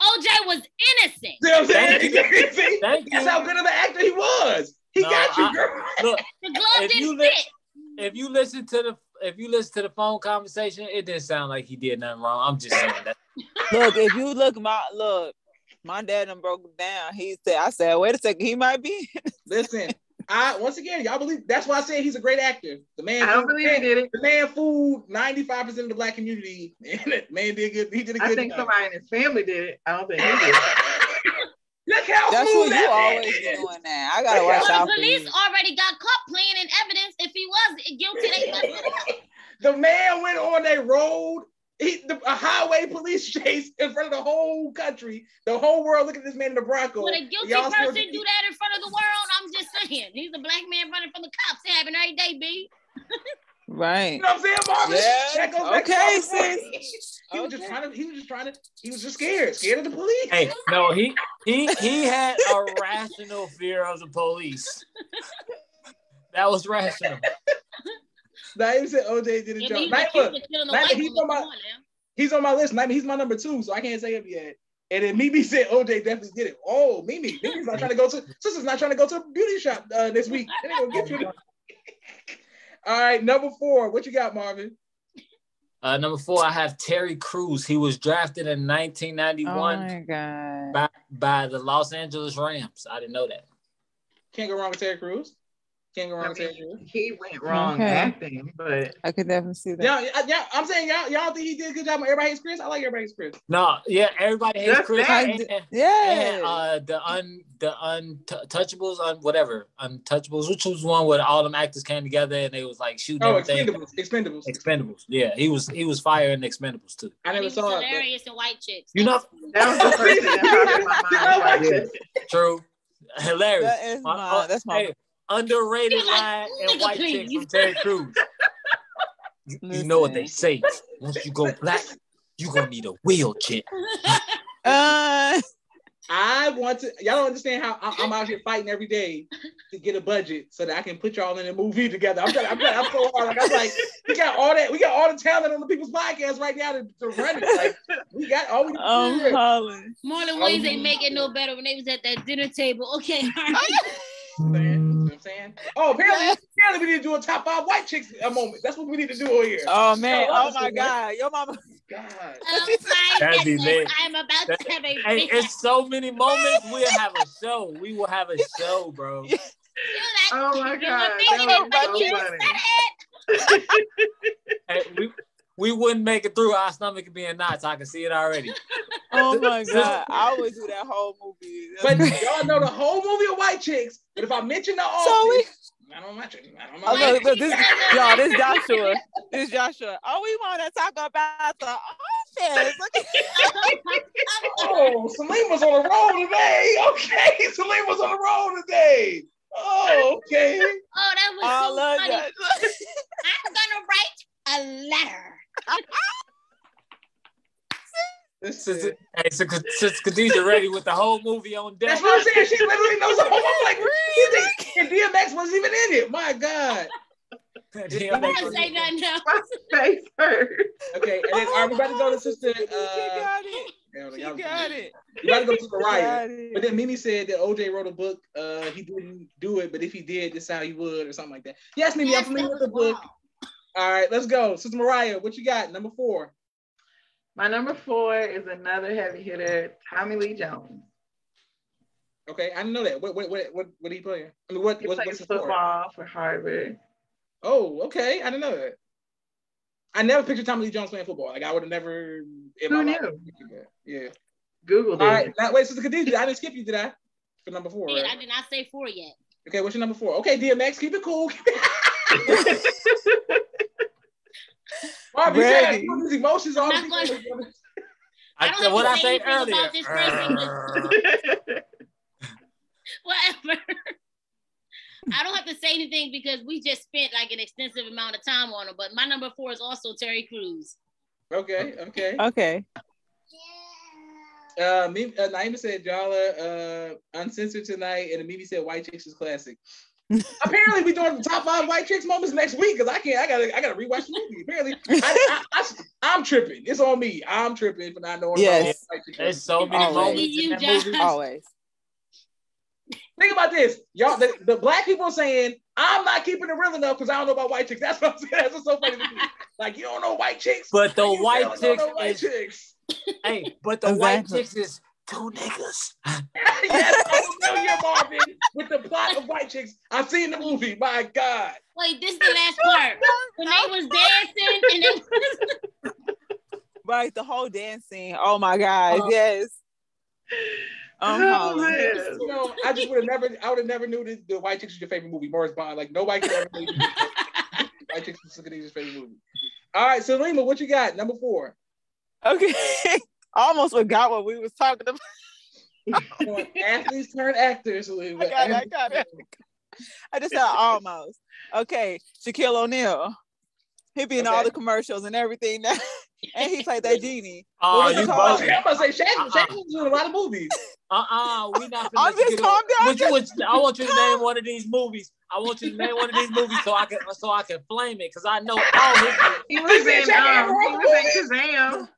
OJ was innocent. See what I'm saying? Thank See? Thank That's you. how good of an actor he was. He No, got you, I- girl. Look, The glove If you didn't li- fit. if you listen to the if you listen to the phone conversation, it didn't sound like he did nothing wrong. I'm just saying that. look, if you look my look, my dad done broke down. He said, I said, wait a second, he might be. Listen, I once again, y'all believe that's why I say he's a great actor. The man, I don't believe he did it. the man fooled 95% of the black community. And the man did good. He did a good I think job. somebody in his family did it. I don't think he did. it. Look how That's smooth what you that man always is. doing now. I gotta Look watch Well, out the for police you. already got caught playing in evidence. If he was guilty, they. The man went on a road, he, the, a highway police chase in front of the whole country, the whole world looking at this man in the Bronco. Would a guilty Y'all still- person do that in front of the world? I'm just saying. He's a black man running from the cops. It happen every day, B. Right. You know what I'm saying, Marvin? Yeah. That goes Okay, sis. Gaye. He was just trying to. He was just trying to. He was just scared. Scared of the police. Hey, no, he he he had a rational fear of the police. That was rational. Naeem said OJ did a Yeah, job. he's Naeem, accused look, of killing a Naeem, white he's on my- on he's on my list. Naeem, he's my number two, so I can't say him yet. And then Mimi said OJ definitely did it. Oh, Mimi, Mimi's not trying to go to. Sister's not trying to go to a beauty shop uh, this week. They ain't gonna get you. All right, number four. What you got, Marvin? Uh, number four, I have Terry Crews. He was drafted in Oh 1991 my god. by, by the Los Angeles Rams. I didn't know that. Can't go wrong with Terry Crews. Can't go wrong I with Terry mean, Crews. he went wrong Okay. acting, but I could definitely see that. Yeah, yeah. I'm saying y'all, y'all think he did a good job on Everybody Hates Chris. I like Everybody Hates Chris. No, yeah, everybody hates Just Chris. that. And, and, Yeah. uh, the un the untouchables, un whatever, untouchables, which was one where all them actors came together and they was like shooting Oh, everything. Expendables. Expendables. Expendables. Yeah, he was he was fire in Expendables too. I He never was saw it. but- hilarious in White Chicks. You know, that was the first thing that popped in my mind. Yeah. True, hilarious. That is Uh, my. uh, That's my. hey, underrated He like, line in "Nigga, White please." Chicks from Terry Crews. You, you know what they say. Once you go black, you're gonna need a wheelchair. Uh, I want to. Y'all don't understand how I- I'm out here fighting every day to get a budget so that I can put y'all in a movie together. I'm trying. I'm, trying, I'm so hard. Like I'm like, we got all that. We got all the talent on the people's podcast right now to, to run it. Like we got all we. need to I'm do. hollering. Marlon Wayans ain't make it no better when they was at that dinner table. Okay, all right. You know what I'm saying? Oh, apparently, apparently we need to do a top five white chicks a moment. That's what we need to do over here. Oh man! I Oh my this, man. God! Your mama. God. Um, I'm sorry, That'd be lit. I'm about That- to have a Hey, it's so many moments. We'll have a show. We will have a show, bro. You like, Oh my God, were thinking that was you so said funny. it. Hey, we, we wouldn't make it through. Our stomach being be knots. I can see it already. Oh my God! I would do that whole movie. But y'all know the whole movie of white chicks. But if I mention the So office, I don't watch it. I don't Oh, know. look, look, this, y'all, this Joshua. This Joshua. Oh, we want to talk about the office. Look at Oh, Salim was on the road today. Okay, Salim was on the road today. Oh, okay. Oh, that was I so love funny. that. I'm gonna write a letter. Listen, Since, hey, so, since Khadijah ready with the whole movie on deck. That's what I'm saying. She literally knows the whole. I'm like, really? And DMX wasn't even in it. My God. Damn, I'm gonna say nothing else. My face hurt. Okay, and then are we about to go to Sister? She Uh, got it. yeah, She y'all- got it. we about to go to Sister She Raya. got it. But then Mimi said that OJ wrote a book. Uh, he didn't do it, but if he did, this is how he would, or something like that. Yes, Mimi, I'm familiar with the was book. Wild. All right, let's go. Sister Mariah, what you got? Number four. My number four is another heavy hitter, Tommy Lee Jones. Okay, I didn't know that. What what what what, what are you playing? I mean, what He what's, plays what's his sport? football for Harvard. Oh, okay. I didn't know that. I never pictured Tommy Lee Jones playing football. Like I would have never in Who my knew? pictured that. Yeah. Googled All it. right. Now wait, Sister Khadijah, I didn't skip you, did I? For number four. Right? I did not say four yet. Okay, what's your number four? Okay, DMX, keep it cool. Marvin, Ready. yeah, his emotions all I'm not the I I, don't have what to I say say anything earlier. about this person. Whatever. I don't have to say anything because we just spent like an extensive amount of time on him. But my number four is also Terry Crews. Okay, okay. Okay. Uh, me, uh, Naima said y'all are uh, uncensored tonight, and Mimi said White Chicks is classic. Apparently, we doing the top five White Chicks moments next week because I can't. I gotta. I gotta rewatch the movie. Apparently, I, I, I, am tripping. It's on me. I'm tripping for not knowing. Yes. about White Chicks There's so many Always. moments in that movie. Always. Think about this, y'all. The, the black people saying I'm not keeping it real enough because I don't know about white chicks. That's what I'm saying. That's what's so funny to me. Like you don't know white chicks, But the white don't chicks know white is chicks. hey, but the white chicks is two niggas. yes, I'm familiar, Marvin, with the plot of white chicks. I've seen the movie. My God. Wait, this is the last part. When they was dancing and they Right, the whole dancing. Oh my God, Uh-huh. yes. I'm Oh, hollering. man. You know, I just would have never, I would have never knew that the White Chicks was your favorite movie, Morris Bond. Like nobody could ever know White Chicks was Khadijah's favorite movie. All right, Salima, what you got? Number four. Okay. I almost forgot what we was talking about. Athletes turn actors. Salima. I got it, I got it. I just said almost. Okay, Shaquille O'Neal. He be in all the commercials and everything now. and he played that genie. Oh, What you it I'm called? both. about to say Shaq. Uh-uh. Shaq was in a lot of movies. Uh-uh, we not finna I'm just calm down, What you- what you- I want you to name one of these movies. I want you to name one of these movies so I can so I can flame it because I know all his He was in Shaq um, he was in Shazam.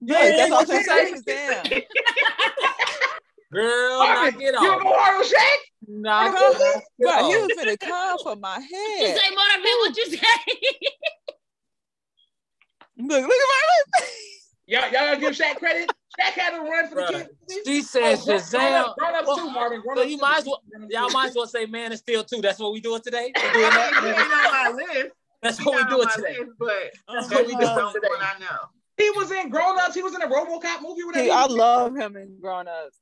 Yes, that's what I'm saying. you Shazam. girl. Marvin, Knock it you don't off. go hard on Shaq? Knock Bro, it off. Bro, he was finna come for my You head. say Marvin, what you say? Look, look at my Y'all, y'all gotta give Shaq credit. Shaq had a run for the Bruh. kids. She said oh, Shazam. Grown ups Well, too, oh, Marvin. Grown So ups you too. might as well y'all might as well say Man of Steel too. That's what we doing today. We doing He that. ain't on my list. That's what we doing today. list, but That's Oh what we doing God. the only today. I know. He was in Grown Ups. He was in a RoboCop movie. Whatever. He, I love him in Grown Ups.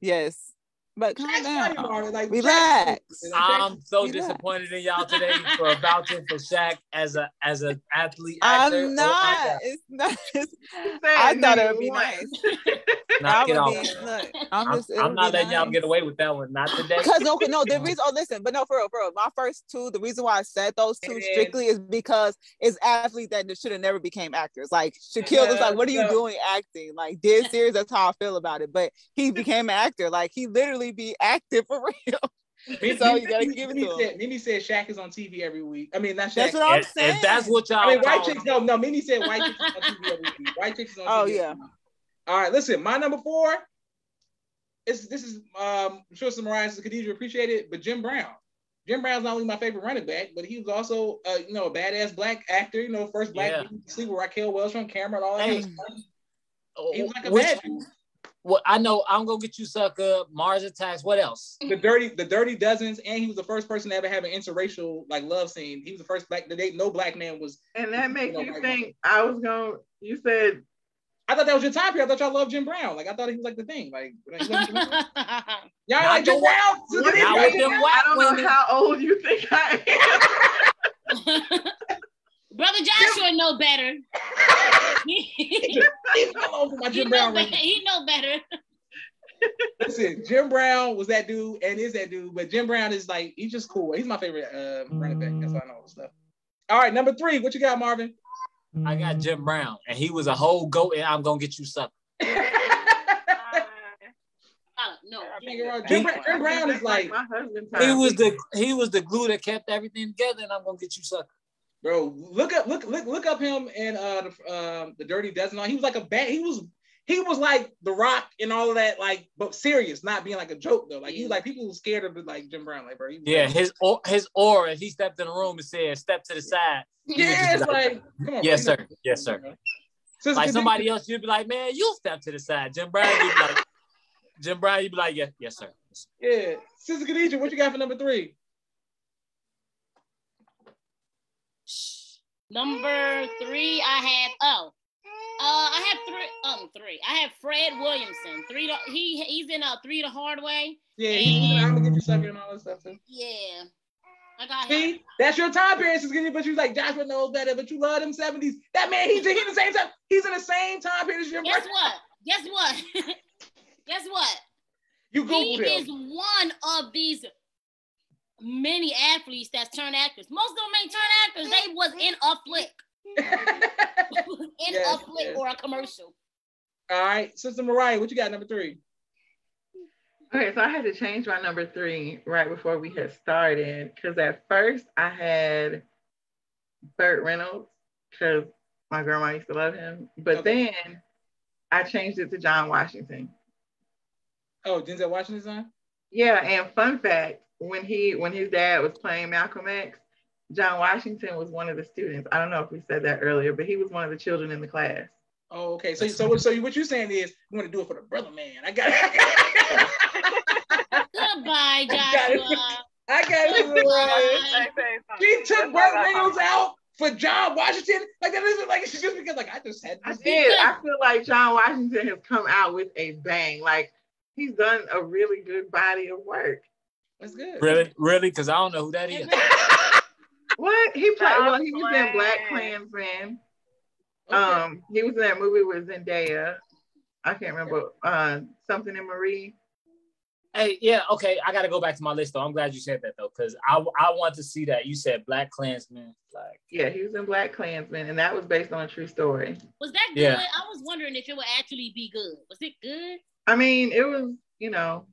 Yes. But calm down. Like, Relax. Shaq- I'm so Relax. disappointed in y'all today for vouching for Shaq as a as an athlete. actor. Oh I'm not. God. It's not. It's, He I thought it would be once. nice. Knock I it would off. be. Look, I'm I'm, just. I'm would not be letting y'all get away with that one. Not today. Because no, no, the reason. Oh, listen, but no, for real, for real. My first two, the reason why I said those two And- strictly is because it's athletes that should have never became actors. Like Shaquille was like, "What are you Yeah. doing acting?" Like dead serious. That's how I feel about it. But he became an actor. Like he literally be active for real. Mimi- So you gotta give it Mimi to him. said, Mimi said Shaq is on TV every week. I mean, not Shaq. That's what I'm if, saying. if that's what y'all I mean, white chicks. No, no. Mimi said white chicks on TV every week. White chicks is on Oh, TV. yeah. All right, listen. My number four. Is this is um I'm sure some Mariah and Khadijah appreciate it, but Jim Brown. Jim Brown's not only my favorite running back, but he was also uh, you know a badass black actor. You know, first black Yeah. dude to sleep with Raquel Welch on camera and all that. Hey. kind. He was like a which, bad dude. Well, I know I'm gonna get you sucker. Mars attacks. What else? The dirty, the dirty dozens, and he was the first person to ever have an interracial like love scene. He was the first black. The day no black man was. And that makes You know, you like- think I was going to, you said, I thought that was your time period. I thought y'all loved Jim Brown. Like I thought he was like the thing. Like you know, Jim Brown? y'all like Jim the- Brown. What Khadijah, Not like with Jim them Brown? white I don't know women. how old you think I Brother Joshua know better. he, Leave me alone with my he Jim know Brown. better. He know better. Listen, Jim Brown was that dude and is that dude, but Jim Brown is like he's just cool. He's my favorite uh, running back. That's all I know all the stuff. All right, number three. What you got, Marvin? I got Jim Brown, and he was a whole goat, and I'm gonna get you sucker. Uh, no. Can't get. Jim, Brown- Jim Brown is like, my husband. He was the he was the glue that kept everything together, and I'm gonna get you sucker. Bro. Look up, look, look, look up him and uh, the, um, the Dirty Dozen. He was like a bad. He was, he was like The Rock and all of that, like, but serious, not being like a joke though. Like he like people were scared of like Jim Brown, like bro. He was, Yeah, his or his aura. He stepped in the room and said, "Step to the side," yeah. It's be like, come on, Yes, bro. sir. Yes, sir. Sister like somebody else, you'd be like, "Man, you step to the side." Jim Brown, you'd be like, "Jim Brown," you'd be like, "Yes, yes, sir." Yeah, Sister Khadijah, what you got for number three? Number three, I have oh, uh, I have three. Um, three. I have Fred Williamson. Three. To, he he's in uh three the hard way. Yeah, he, I'm gonna get you sucker and all that stuff too. Yeah, I got him. See, that's your time period, Sister getting, but you like Joshua knows better, but you love them 70s. That man, he's, he's in the same time. He's in the same time period as your Guess what? Guess what? Guess what? You He Googled is one of these many athletes that's turned actors. Most of them ain't turn actors. They was in a flick, in Yes, a flick yes. or a commercial. all right, Sister Mariah, what you got number three? Okay, so I had to change my number three right before we had started because at first I had Burt Reynolds because my grandma used to love him, but Okay. then I changed it to John Washington. Oh, Denzel Washington's on? Yeah, and fun fact, when he when his dad was playing Malcolm X, John Washington was one of the students. I don't know if we said that earlier, but he was one of the children in the class. Oh, okay. So, so, so what you're saying is you want to do it for the brother man. I got it. Goodbye, got it. I got it. Sister She took Burt Reynolds out for John Washington. Like that isn't like it's just because like I just had I this. did. I feel like John Washington has come out with a bang. Like he's done a really good body of work. That's good. Really, really, because I don't know who that is. What he played? Well, he was in Black playing. Klansman. Okay. Um, he was in that movie with Zendaya. I can't remember uh something in Marie. Hey, yeah, okay. I got to go back to my list though. I'm glad you said that though, because I I want to see that. You said Black Klansman, like Yeah, he was in Black Klansman, and that was based on a true story. Was that good? Yeah. I was wondering if it would actually be good. Was it good? I mean, it was, you know.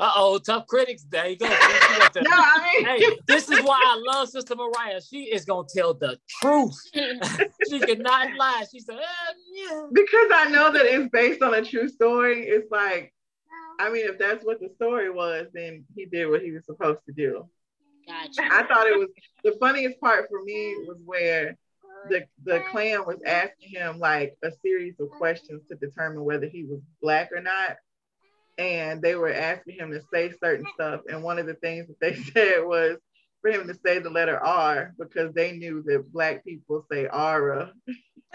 Uh oh, tough critics. There you go. See, she got the- No, I mean, hey, this is why I love Sister Mariah. She is gonna tell the truth. she cannot lie. She said, eh, yeah. because I know that it's based on a true story. It's like, I mean, if that's what the story was, then he did what he was supposed to do. Gotcha. I thought it was the funniest part for me was where the the Klan was asking him like a series of questions to determine whether he was black or not. And they were asking him to say certain stuff. And one of the things that they said was for him to say the letter R because they knew that black people say Ara.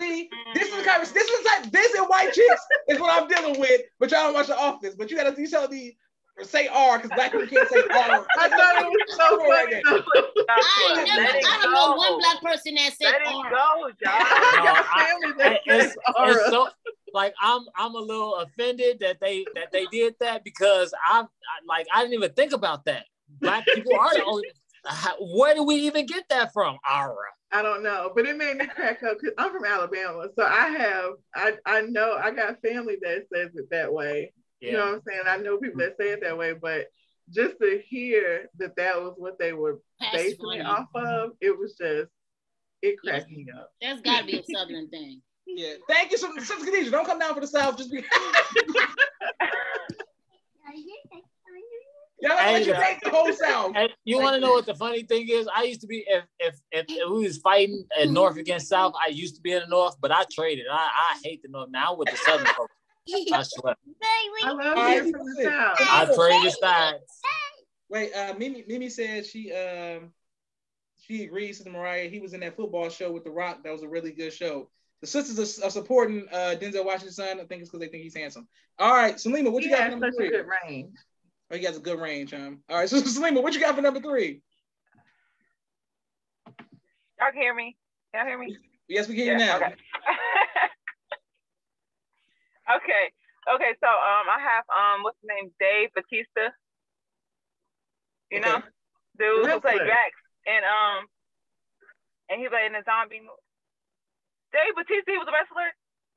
See, this is kind of this is like this and white chicks is what I'm dealing with. But y'all don't watch The Office. But you gotta you tell me say R because black people can't say R. I thought it was so funny. though. I never, Let I don't know one black person that said Let it go, Josh. I got I- family that Hey, says it's, it's so like I'm I'm a little offended that they that they did that because I, I like I didn't even think about that. Black people are the only. how- Where do we even get that from? Ara. I don't know, but it made me crack up because I'm from Alabama, so I have I I know I got family that says it that way. You know what I'm saying? I know people that say it that way, but just to hear that that was what they were That's basing funny. it off of, it was just it cracked me up. That's got to be a southern thing. Yeah. Thank you, Sister Sister Khadijah. Don't come down for the South. Just be. Y'all let you Hey, take the whole South. And you want to know what the funny thing is? I used to be if if if, if we was fighting in North against South, I used to be in the North, but I traded. I, I hate the North now I'm with the Southern folks. I swear. I love All right, hearing from the. South. I traded sides. Wait, uh, Mimi Mimi said she um she agrees with Mariah. He was in that football show with The Rock. That was a really good show. The sisters are, are supporting uh, Denzel Washington's son. I think it's because they think he's handsome. All right, Salima, what you He got for has number such a three? good range. Oh, he has a good range, um. All right, so Salima, what you got for number three? Y'all can hear me? Y'all hear me? Yes, we can hear you now. Okay. okay. Okay. So um, I have um, what's his name? Dave Batista. You know, dude who played Wrestler. Drax, and um, and he played in the zombie movie. Dave Batista, he was a wrestler.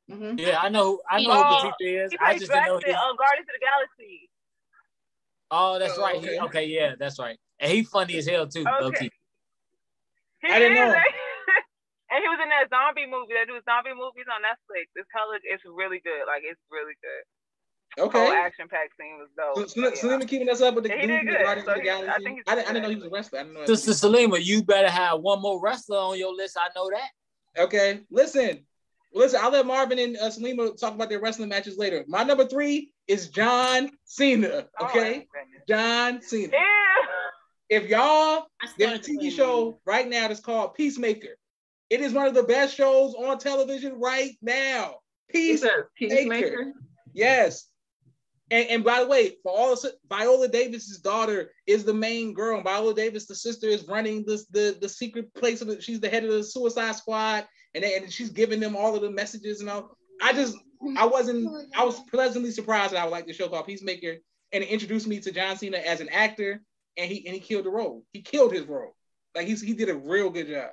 Mhm. Yeah, I know. I know Oh, who Batista is. He I played just didn't know. He, uh, Guardians of the Galaxy. oh, that's Oh, right. okay. He, okay, yeah, that's right. And he funny as hell too. low Okay. key. He I didn't is, know. and he was in that zombie movie. That do zombie movies on Netflix. It's color. It's really good. Like it's really good. Whole Okay. action pack scene was dope. So, Yeah. so, Salima keeping us up with the Yeah, he dude did good. Guardians So of the he- I Galaxy. think I, didn't, I didn't know he was a wrestler. I didn't know. that. Sister Salima, you better have one more wrestler on your list. I know that. Okay, listen, listen. I'll let Marvin and uh, Salima talk about their wrestling matches later. My number three is John Cena. Oh, Okay, my goodness. John Cena. Ew. If y'all, I there's a TV playing show right now that's called Peacemaker. It is one of the best shows on television right now. He Peace, Peacemaker. yes. And, and by the way, for all Viola Davis's daughter is the main girl, and Viola Davis, the sister, is running this the the secret place of the, she's the head of the Suicide Squad, and they, and she's giving them all of the messages and all. I just I wasn't I was pleasantly surprised that I would like the show called Peacemaker, and it introduced me to John Cena as an actor, and he and he killed the role. He killed his role. Like he's he did a real good job.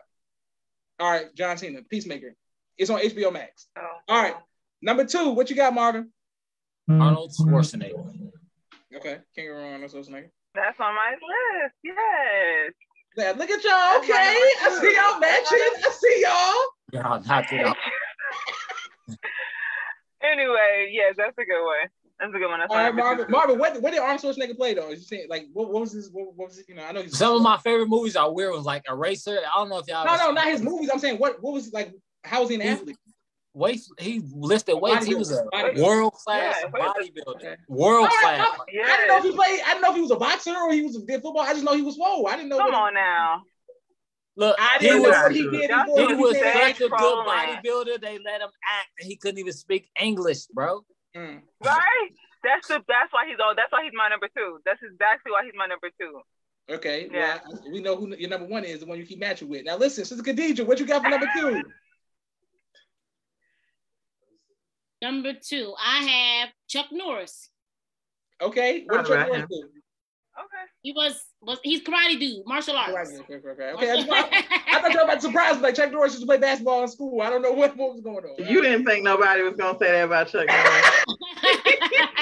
All right, John Cena, Peacemaker. It's on HBO Max. Oh. All right. Number two, what you got, Marvin? Arnold mm-hmm. Schwarzenegger. Okay, can't go wrong on Schwarzenegger. That's on my list. Yes. Yeah, look at y'all. Oh okay, I see y'all oh matching. I see y'all. Y'all knocked it out. Anyway, yes, that's a good one. That's a good one. That's All right, Marvin. Marvin, what, what did Arnold Schwarzenegger play though? Is you saying like what, what was his? What, what was it? You know, I know he's Some of my favorite movies are weird ones, like Eraser. I don't know if y'all. No, no, seen- not his movies. I'm saying what? What was like? How was he an athlete? Weights. He lifted weights. He was a world class Yeah, bodybuilder. Okay. World All right, class. I, I didn't know if he played. I didn't know if he was a boxer or he was did football. I just know he was whoa. I didn't know. Come what, on now. Look, I he didn't know was what he did. He He was said such a good bodybuilder. They let him act, and he couldn't even speak English, bro. Mm. Right? That's the that's why he's oh that's why he's my number two. That's exactly why he's my number two. Okay, Yeah. well, we know who your number one is, the one you keep matching with. Now listen, Sister Khadija, what you got for number two? Number two, I have Chuck Norris. Okay, what did Chuck Alright. Norris do? Okay. He was was he's karate dude, martial arts. Okay, okay, okay, okay. okay I, I- I thought you were about to surprise me. Like Chuck Norris used to play basketball in school. I don't know what, what was going on. You didn't think nobody was gonna say that about Chuck Norris.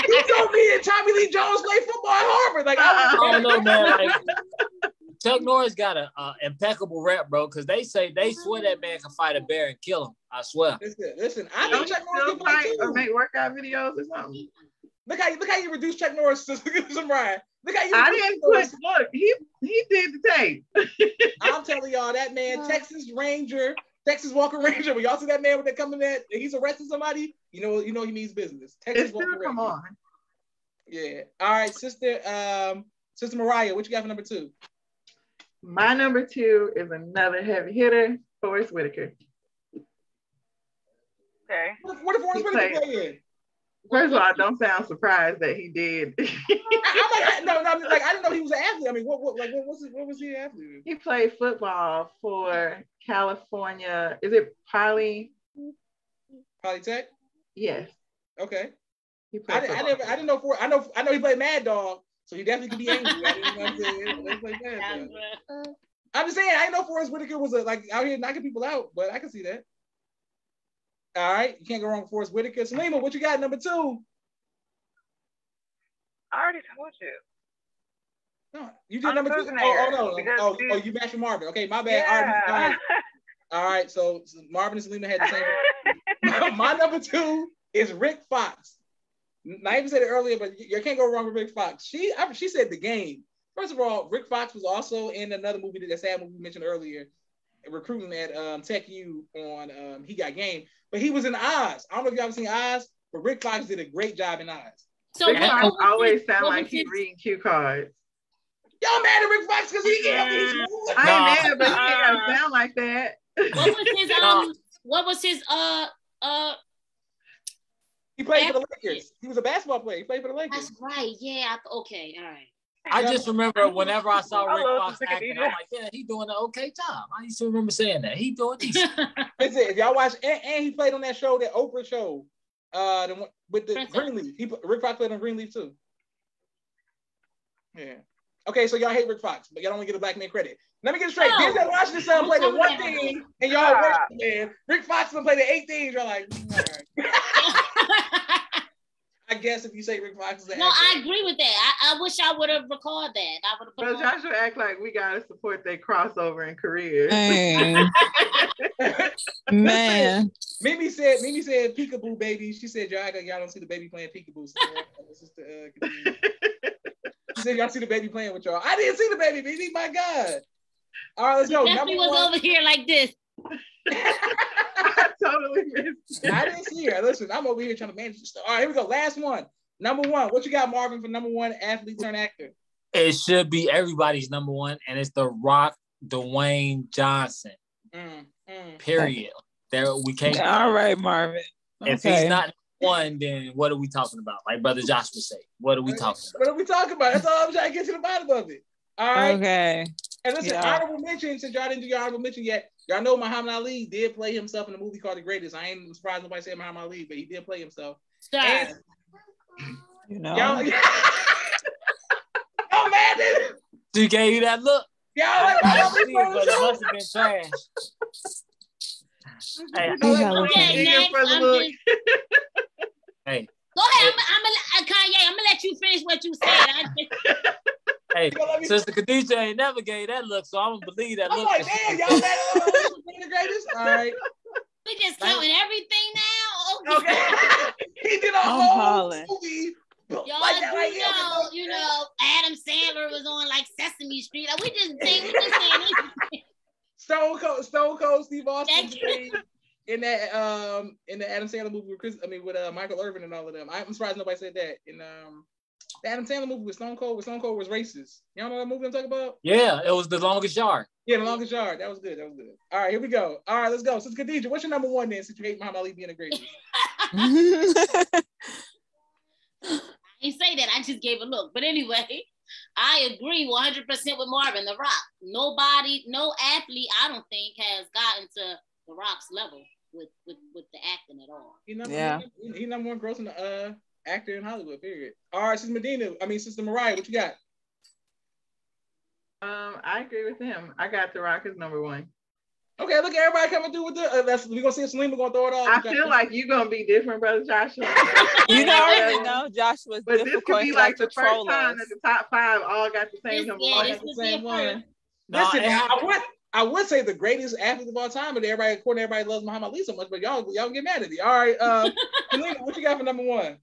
He told me that Tommy Lee Jones played football at Harvard. Like I I was, don't know, man. Like, Chuck Norris got a, a impeccable rep, bro. Because they say they swear that man can fight a bear and kill him. I swear. listen, listen. I Don't think Chuck Norris still can play fight or make workout videos or something? Look how you look how you reduce Chuck Norris to some Ryan. Look how you. I didn't Chuck Norris. put look, he he did the tape. I'm telling y'all, that man, Texas Ranger, Texas Walker Ranger. When y'all see that man when they coming in, and he's arresting somebody, you know, you know he means business. Texas It still Walker come on. Yeah. All right, sister. Um, sister Mariah, what you got for number two? My number two is another heavy hitter, Forest Whitaker. Okay. What, what if Forest Whitaker played- play in? First of all, don't sound surprised that he did. I, I'm like, no, no, I'm like I didn't know he was an athlete. I mean, what, what, like, what was, it, what was he an athlete? he played football for California. Is it Poly? Polytech. Yes, Okay. he I, played didn't- I never, I didn't know for, I know, I know he played Mad Dog, so he definitely could be angry. I didn't know what I'm saying. Let's play Mad I'm just saying, I didn't know Forest Whitaker was a, like out here knocking people out, but I can see that. All right, you can't go wrong with Forest Whitaker. Salima, what you got number two? I already told you. No, you did I'm number two. losing Oh, oh no, oh, oh, you- oh, you matched with Marvin. Okay, my bad. All right, all Yeah. right. All right, so, so Marvin and Selena had the same. my number two is Rick Fox. I even said it earlier, but you, you can't go wrong with Rick Fox. She I, she said the game. First of all, Rick Fox was also in another movie that sad movie we mentioned earlier, recruiting at um, Tech U on um, He Got Game. But he was in Oz. I don't know if you ever seen Oz, but Rick Fox did a great job in Oz. So Rick Fox what always his- sound like was he reading cue cards. Y'all mad at Rick Fox because he yeah, he's smooth. I ain't mad, but he ain't Uh, sound like that. What was his um? What was his uh uh? He played for the Lakers. He was a basketball player. He played for the Lakers. That's right. Yeah. I, okay. All right. I just remember whenever I saw Rick love Fox acting, I'm like, yeah, he doing an okay job. I used to remember saying that. He doing decent. That's it. If y'all watch, and, and he played on that show, that Oprah show, uh, the with the Princess. Greenleaf. He Rick Fox played on Greenleaf too. Yeah. Okay, so y'all hate Rick Fox, but y'all don't get a black man credit. Let me get it straight. No. Denzel Washington son played in Don't one tell me thing, and y'all worship the man. Rick Fox done played the eight things. You're like, mm, all right. I guess if you say Rick Fox is an no, I agree with that. I, I wish I would have recalled that. I would have put But it on- Joshua act like we gotta support their crossover in careers. Man, man. Mimi said, Mimi said peekaboo baby. She said, y'all, y'all don't see the baby playing peekaboo. So, uh, Sister, uh, she said, y'all see the baby playing with y'all. I didn't see the baby, Mimi. My God. All right, let's go. Definitely Number was one. over here like this. I totally missed it. I didn't see her. Listen, I'm over here trying to manage this stuff. All right, here we go. Last one. Number one. What you got, Marvin, for number one athlete turn actor? It should be everybody's number one, and it's The Rock, Dwayne Johnson. Mm, mm. Period. There we can't. All right, Marvin. If he's not one, then what are we talking about? Like Brother Josh would say, what are we talking about? What are we talking about? That's all I'm trying to get to the bottom of it. All right. Okay. And listen, Yeah. honorable mention, since y'all didn't do your honorable mention yet, y'all know Muhammad Ali did play himself in a movie called The Greatest. I ain't surprised nobody said Muhammad Ali, but he did play himself. Sir. And You know. y'all, y'all mad at it? She gave you that look. Y'all like I Muhammad see it, but it must have been trash. Hey, He hella Okay, next, I'm just- hey, Go ahead. I'm, I'm gonna, uh, Kanye. I'm gonna let you finish what you said. Hey, You gonna let Sister Khadijah ain't never gave that look, so I'm gonna believe that I'm look. like, damn, y'all mad at Muhammad Ali the greatest? All right. we just counting everything now. Okay. Okay. he did a I'm whole hollering. movie. Y'all like that do right here. know, you know, Adam Sandler was on like Sesame Street. Like, we just think we just saying anything. Stone Cold, Stone Cold Steve Austin Thank you. played in that um in the Adam Sandler movie with Chris, I mean with uh, Michael Irvin and all of them. I'm surprised nobody said that. In um the Adam Sandler movie with Stone Cold, with Stone Cold was racist. Y'all know that movie I'm talking about? Yeah, it was the longest yard. Yeah, the longest yard. That was good. That was good. All right, here we go. All right, let's go. So Khadija, what's your number one then? Since you hate Muhammad Ali being the greatest. didn't say that. I just gave a look. But anyway, I agree 100% with Marvin. The Rock. Nobody, no athlete, I don't think, has gotten to The Rock's level with with with the acting at all. He number, Yeah. he, he number one grossing uh actor in Hollywood. Period. All right, Sister Medina. I mean, Sister Mariah. What you got? Um, I agree with him. I got The Rock as number one. Okay, look everybody coming through with the. Uh, that's we gonna see if Selena gonna throw it off. I feel like you're gonna be different, brother Joshua. You know, I already Yeah. know Joshua's But this could be like like the first troll time that the top five all got the same This- number yeah, one. this the same one. first. No, Listen, it I happened- would I would say the greatest athlete of all time, but everybody according to everybody loves Muhammad Ali so much, but y'all y'all get mad at me. All right, uh, Salima, what you got for number one?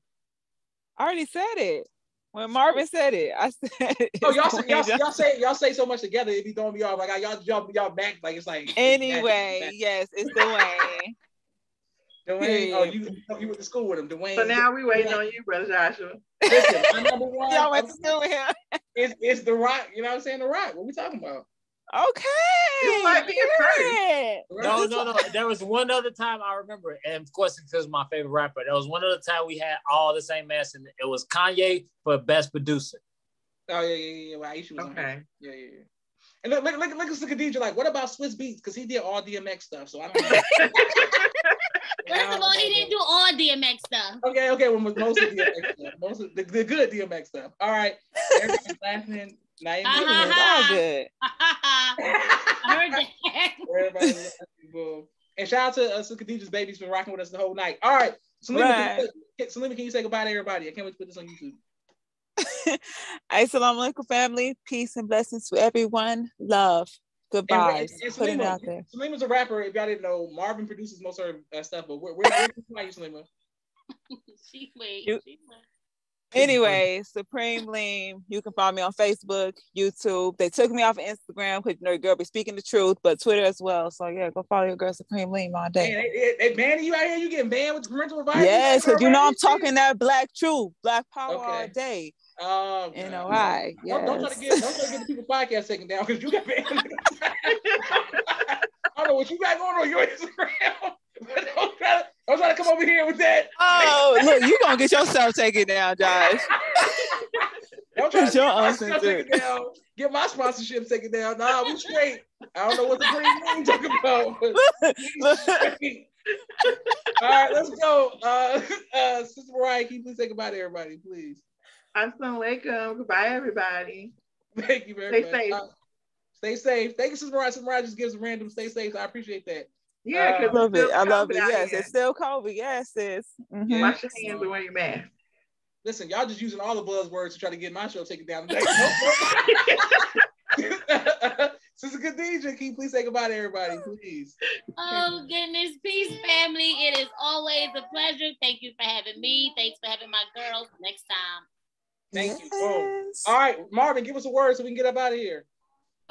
I already said it. When Marvin said it, I said Oh, y'all say, y'all, y'all say y'all say so much together, it be throwing me off. Like I- y'all y'all y'all back like it's like Anyway, yes, it's Dwayne. Dwayne. Oh, period. you you went to school with him, Dwayne. So now we waiting on you, brother Joshua. Listen, my number one Y'all went to school with him. is is the Rock. You know what I'm saying? The Rock. What we talking about? Okay. You might be a first. No, no, no. There was one other time I remember, and of course, because my favorite rapper. There was one other time we had all the same mess, and it was Kanye for best producer. Oh yeah, yeah, yeah. yeah. Well, Aisha was on. Okay. Yeah, yeah, yeah. And look, look, look, look at the Khadijah. Like, what about Swizz Beatz? Because he did all DMX stuff. So I don't know. First of all, he didn't do all DMX stuff. Okay, okay. Well, most of DMX stuff, most of the, the good DMX stuff. All right. Everybody's laughing. Naima. Uh-huh. It's all good. I heard that. Everybody's laughing. Boom. And shout out to uh, to Khadijah's baby's been rocking with us the whole night. All right. Salima, can you, say- can you say goodbye to everybody? I can't wait to put this on YouTube. Assalamu alaikum, family. Peace and blessings to everyone. Love. Goodbye. And, and Putting it out there. Salima's a rapper. If y'all didn't know, Marvin produces most of her uh, stuff. But where, where, where can you find you, Salima? she wait. She wait. Anyway, Supreme Lean. You can follow me on Facebook, YouTube. They took me off of Instagram because you know your girl be speaking the truth, but Twitter as well. So yeah, go follow your girl Supreme Lean all Man, day. they, they, they banning you out here. You getting banned with parental advisory? Yes, because you know I'm talking that black truth, black power all day. Oh, You God. know why? Don't, don't try to get don't try to get the people podcast taken down because you got banned. I don't know what you got going on your Instagram. But don't try to don't try to come over here with that. Oh, look, you gonna get yourself taken down, Josh. Don't try to It's your get my uncensored. taken down. Get my sponsorship taken down. Nah, we straight. I don't know what the green room talking about. but we Look. straight. All right, let's go. Uh, uh, Sister Mariah, can you please say goodbye to everybody, please? Assalamu alaikum. Goodbye, everybody. Thank you very much. Stay much. safe. Uh, stay safe. Thank you, Sister Mariah. Sister Mariah just gives random stay safe. I appreciate that. Yeah, Uh, I love it. I love it. Yes, it's still COVID. Yes, sis. Mhm. Yeah. Wash your hands and wear your mask. Listen, y'all just using all the buzzwords to try to get my show taken down today. Sister Khadijah, can you please say goodbye to everybody, please? Oh goodness, peace, family. It is always a pleasure. Thank you for having me. Thanks for having my girls. Next time. Thank you. Boom. All right, Marvin, give us a word so we can get up out of here.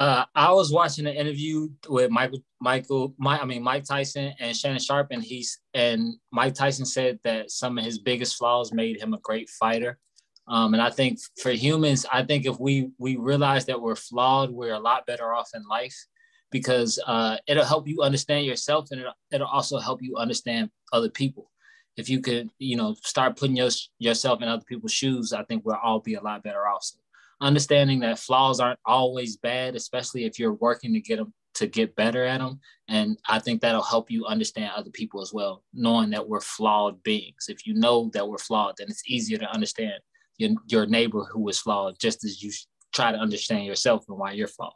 Uh, I was watching an interview with Michael, Michael, my, I mean Mike Tyson and Shannon Sharpe, and he's and Mike Tyson said that some of his biggest flaws made him a great fighter. Um, and I think for humans, I think if we we realize that we're flawed, we're a lot better off in life because uh, it'll help you understand yourself, and it'll, it'll also help you understand other people. If you could, you know, start putting your, yourself in other people's shoes, I think we'll all be a lot better off. So understanding that flaws aren't always bad, especially if you're working to get them to get better at them. And I think that'll help you understand other people as well, knowing that we're flawed beings. If you know that we're flawed, then it's easier to understand your, your neighbor who is flawed, just as you try to understand yourself and why you're flawed.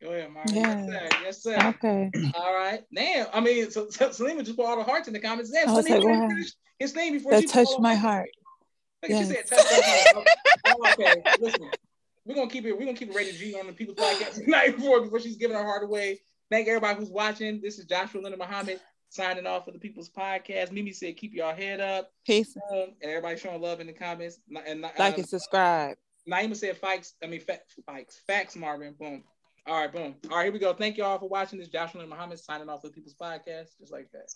Go ahead, Marvin. Yeah. Yes, sir. Yes, sir. Okay. All right. Damn. I mean, so, so Salima just put all the hearts in the comments. Damn, I like, wow. his name before That she touched my heart. Look, Yes. she said touch my heart. Oh, oh, okay. Listen, we're gonna keep it. We're gonna keep it rated G on the People's Podcast tonight before before she's giving her heart away. Thank everybody who's watching. This is Joshua Leonard Muhammad signing off for the People's Podcast. Mimi said, "Keep your head up." Peace. Um, and everybody showing love in the comments. And Like and subscribe. Naima said, "Fikes." I mean, fa- Fikes. Facts, Marvin. Boom. All right, boom. All right, here we go. Thank you all for watching this. Joshua Leonard Muhammad signing off for the People's Podcast, just like that.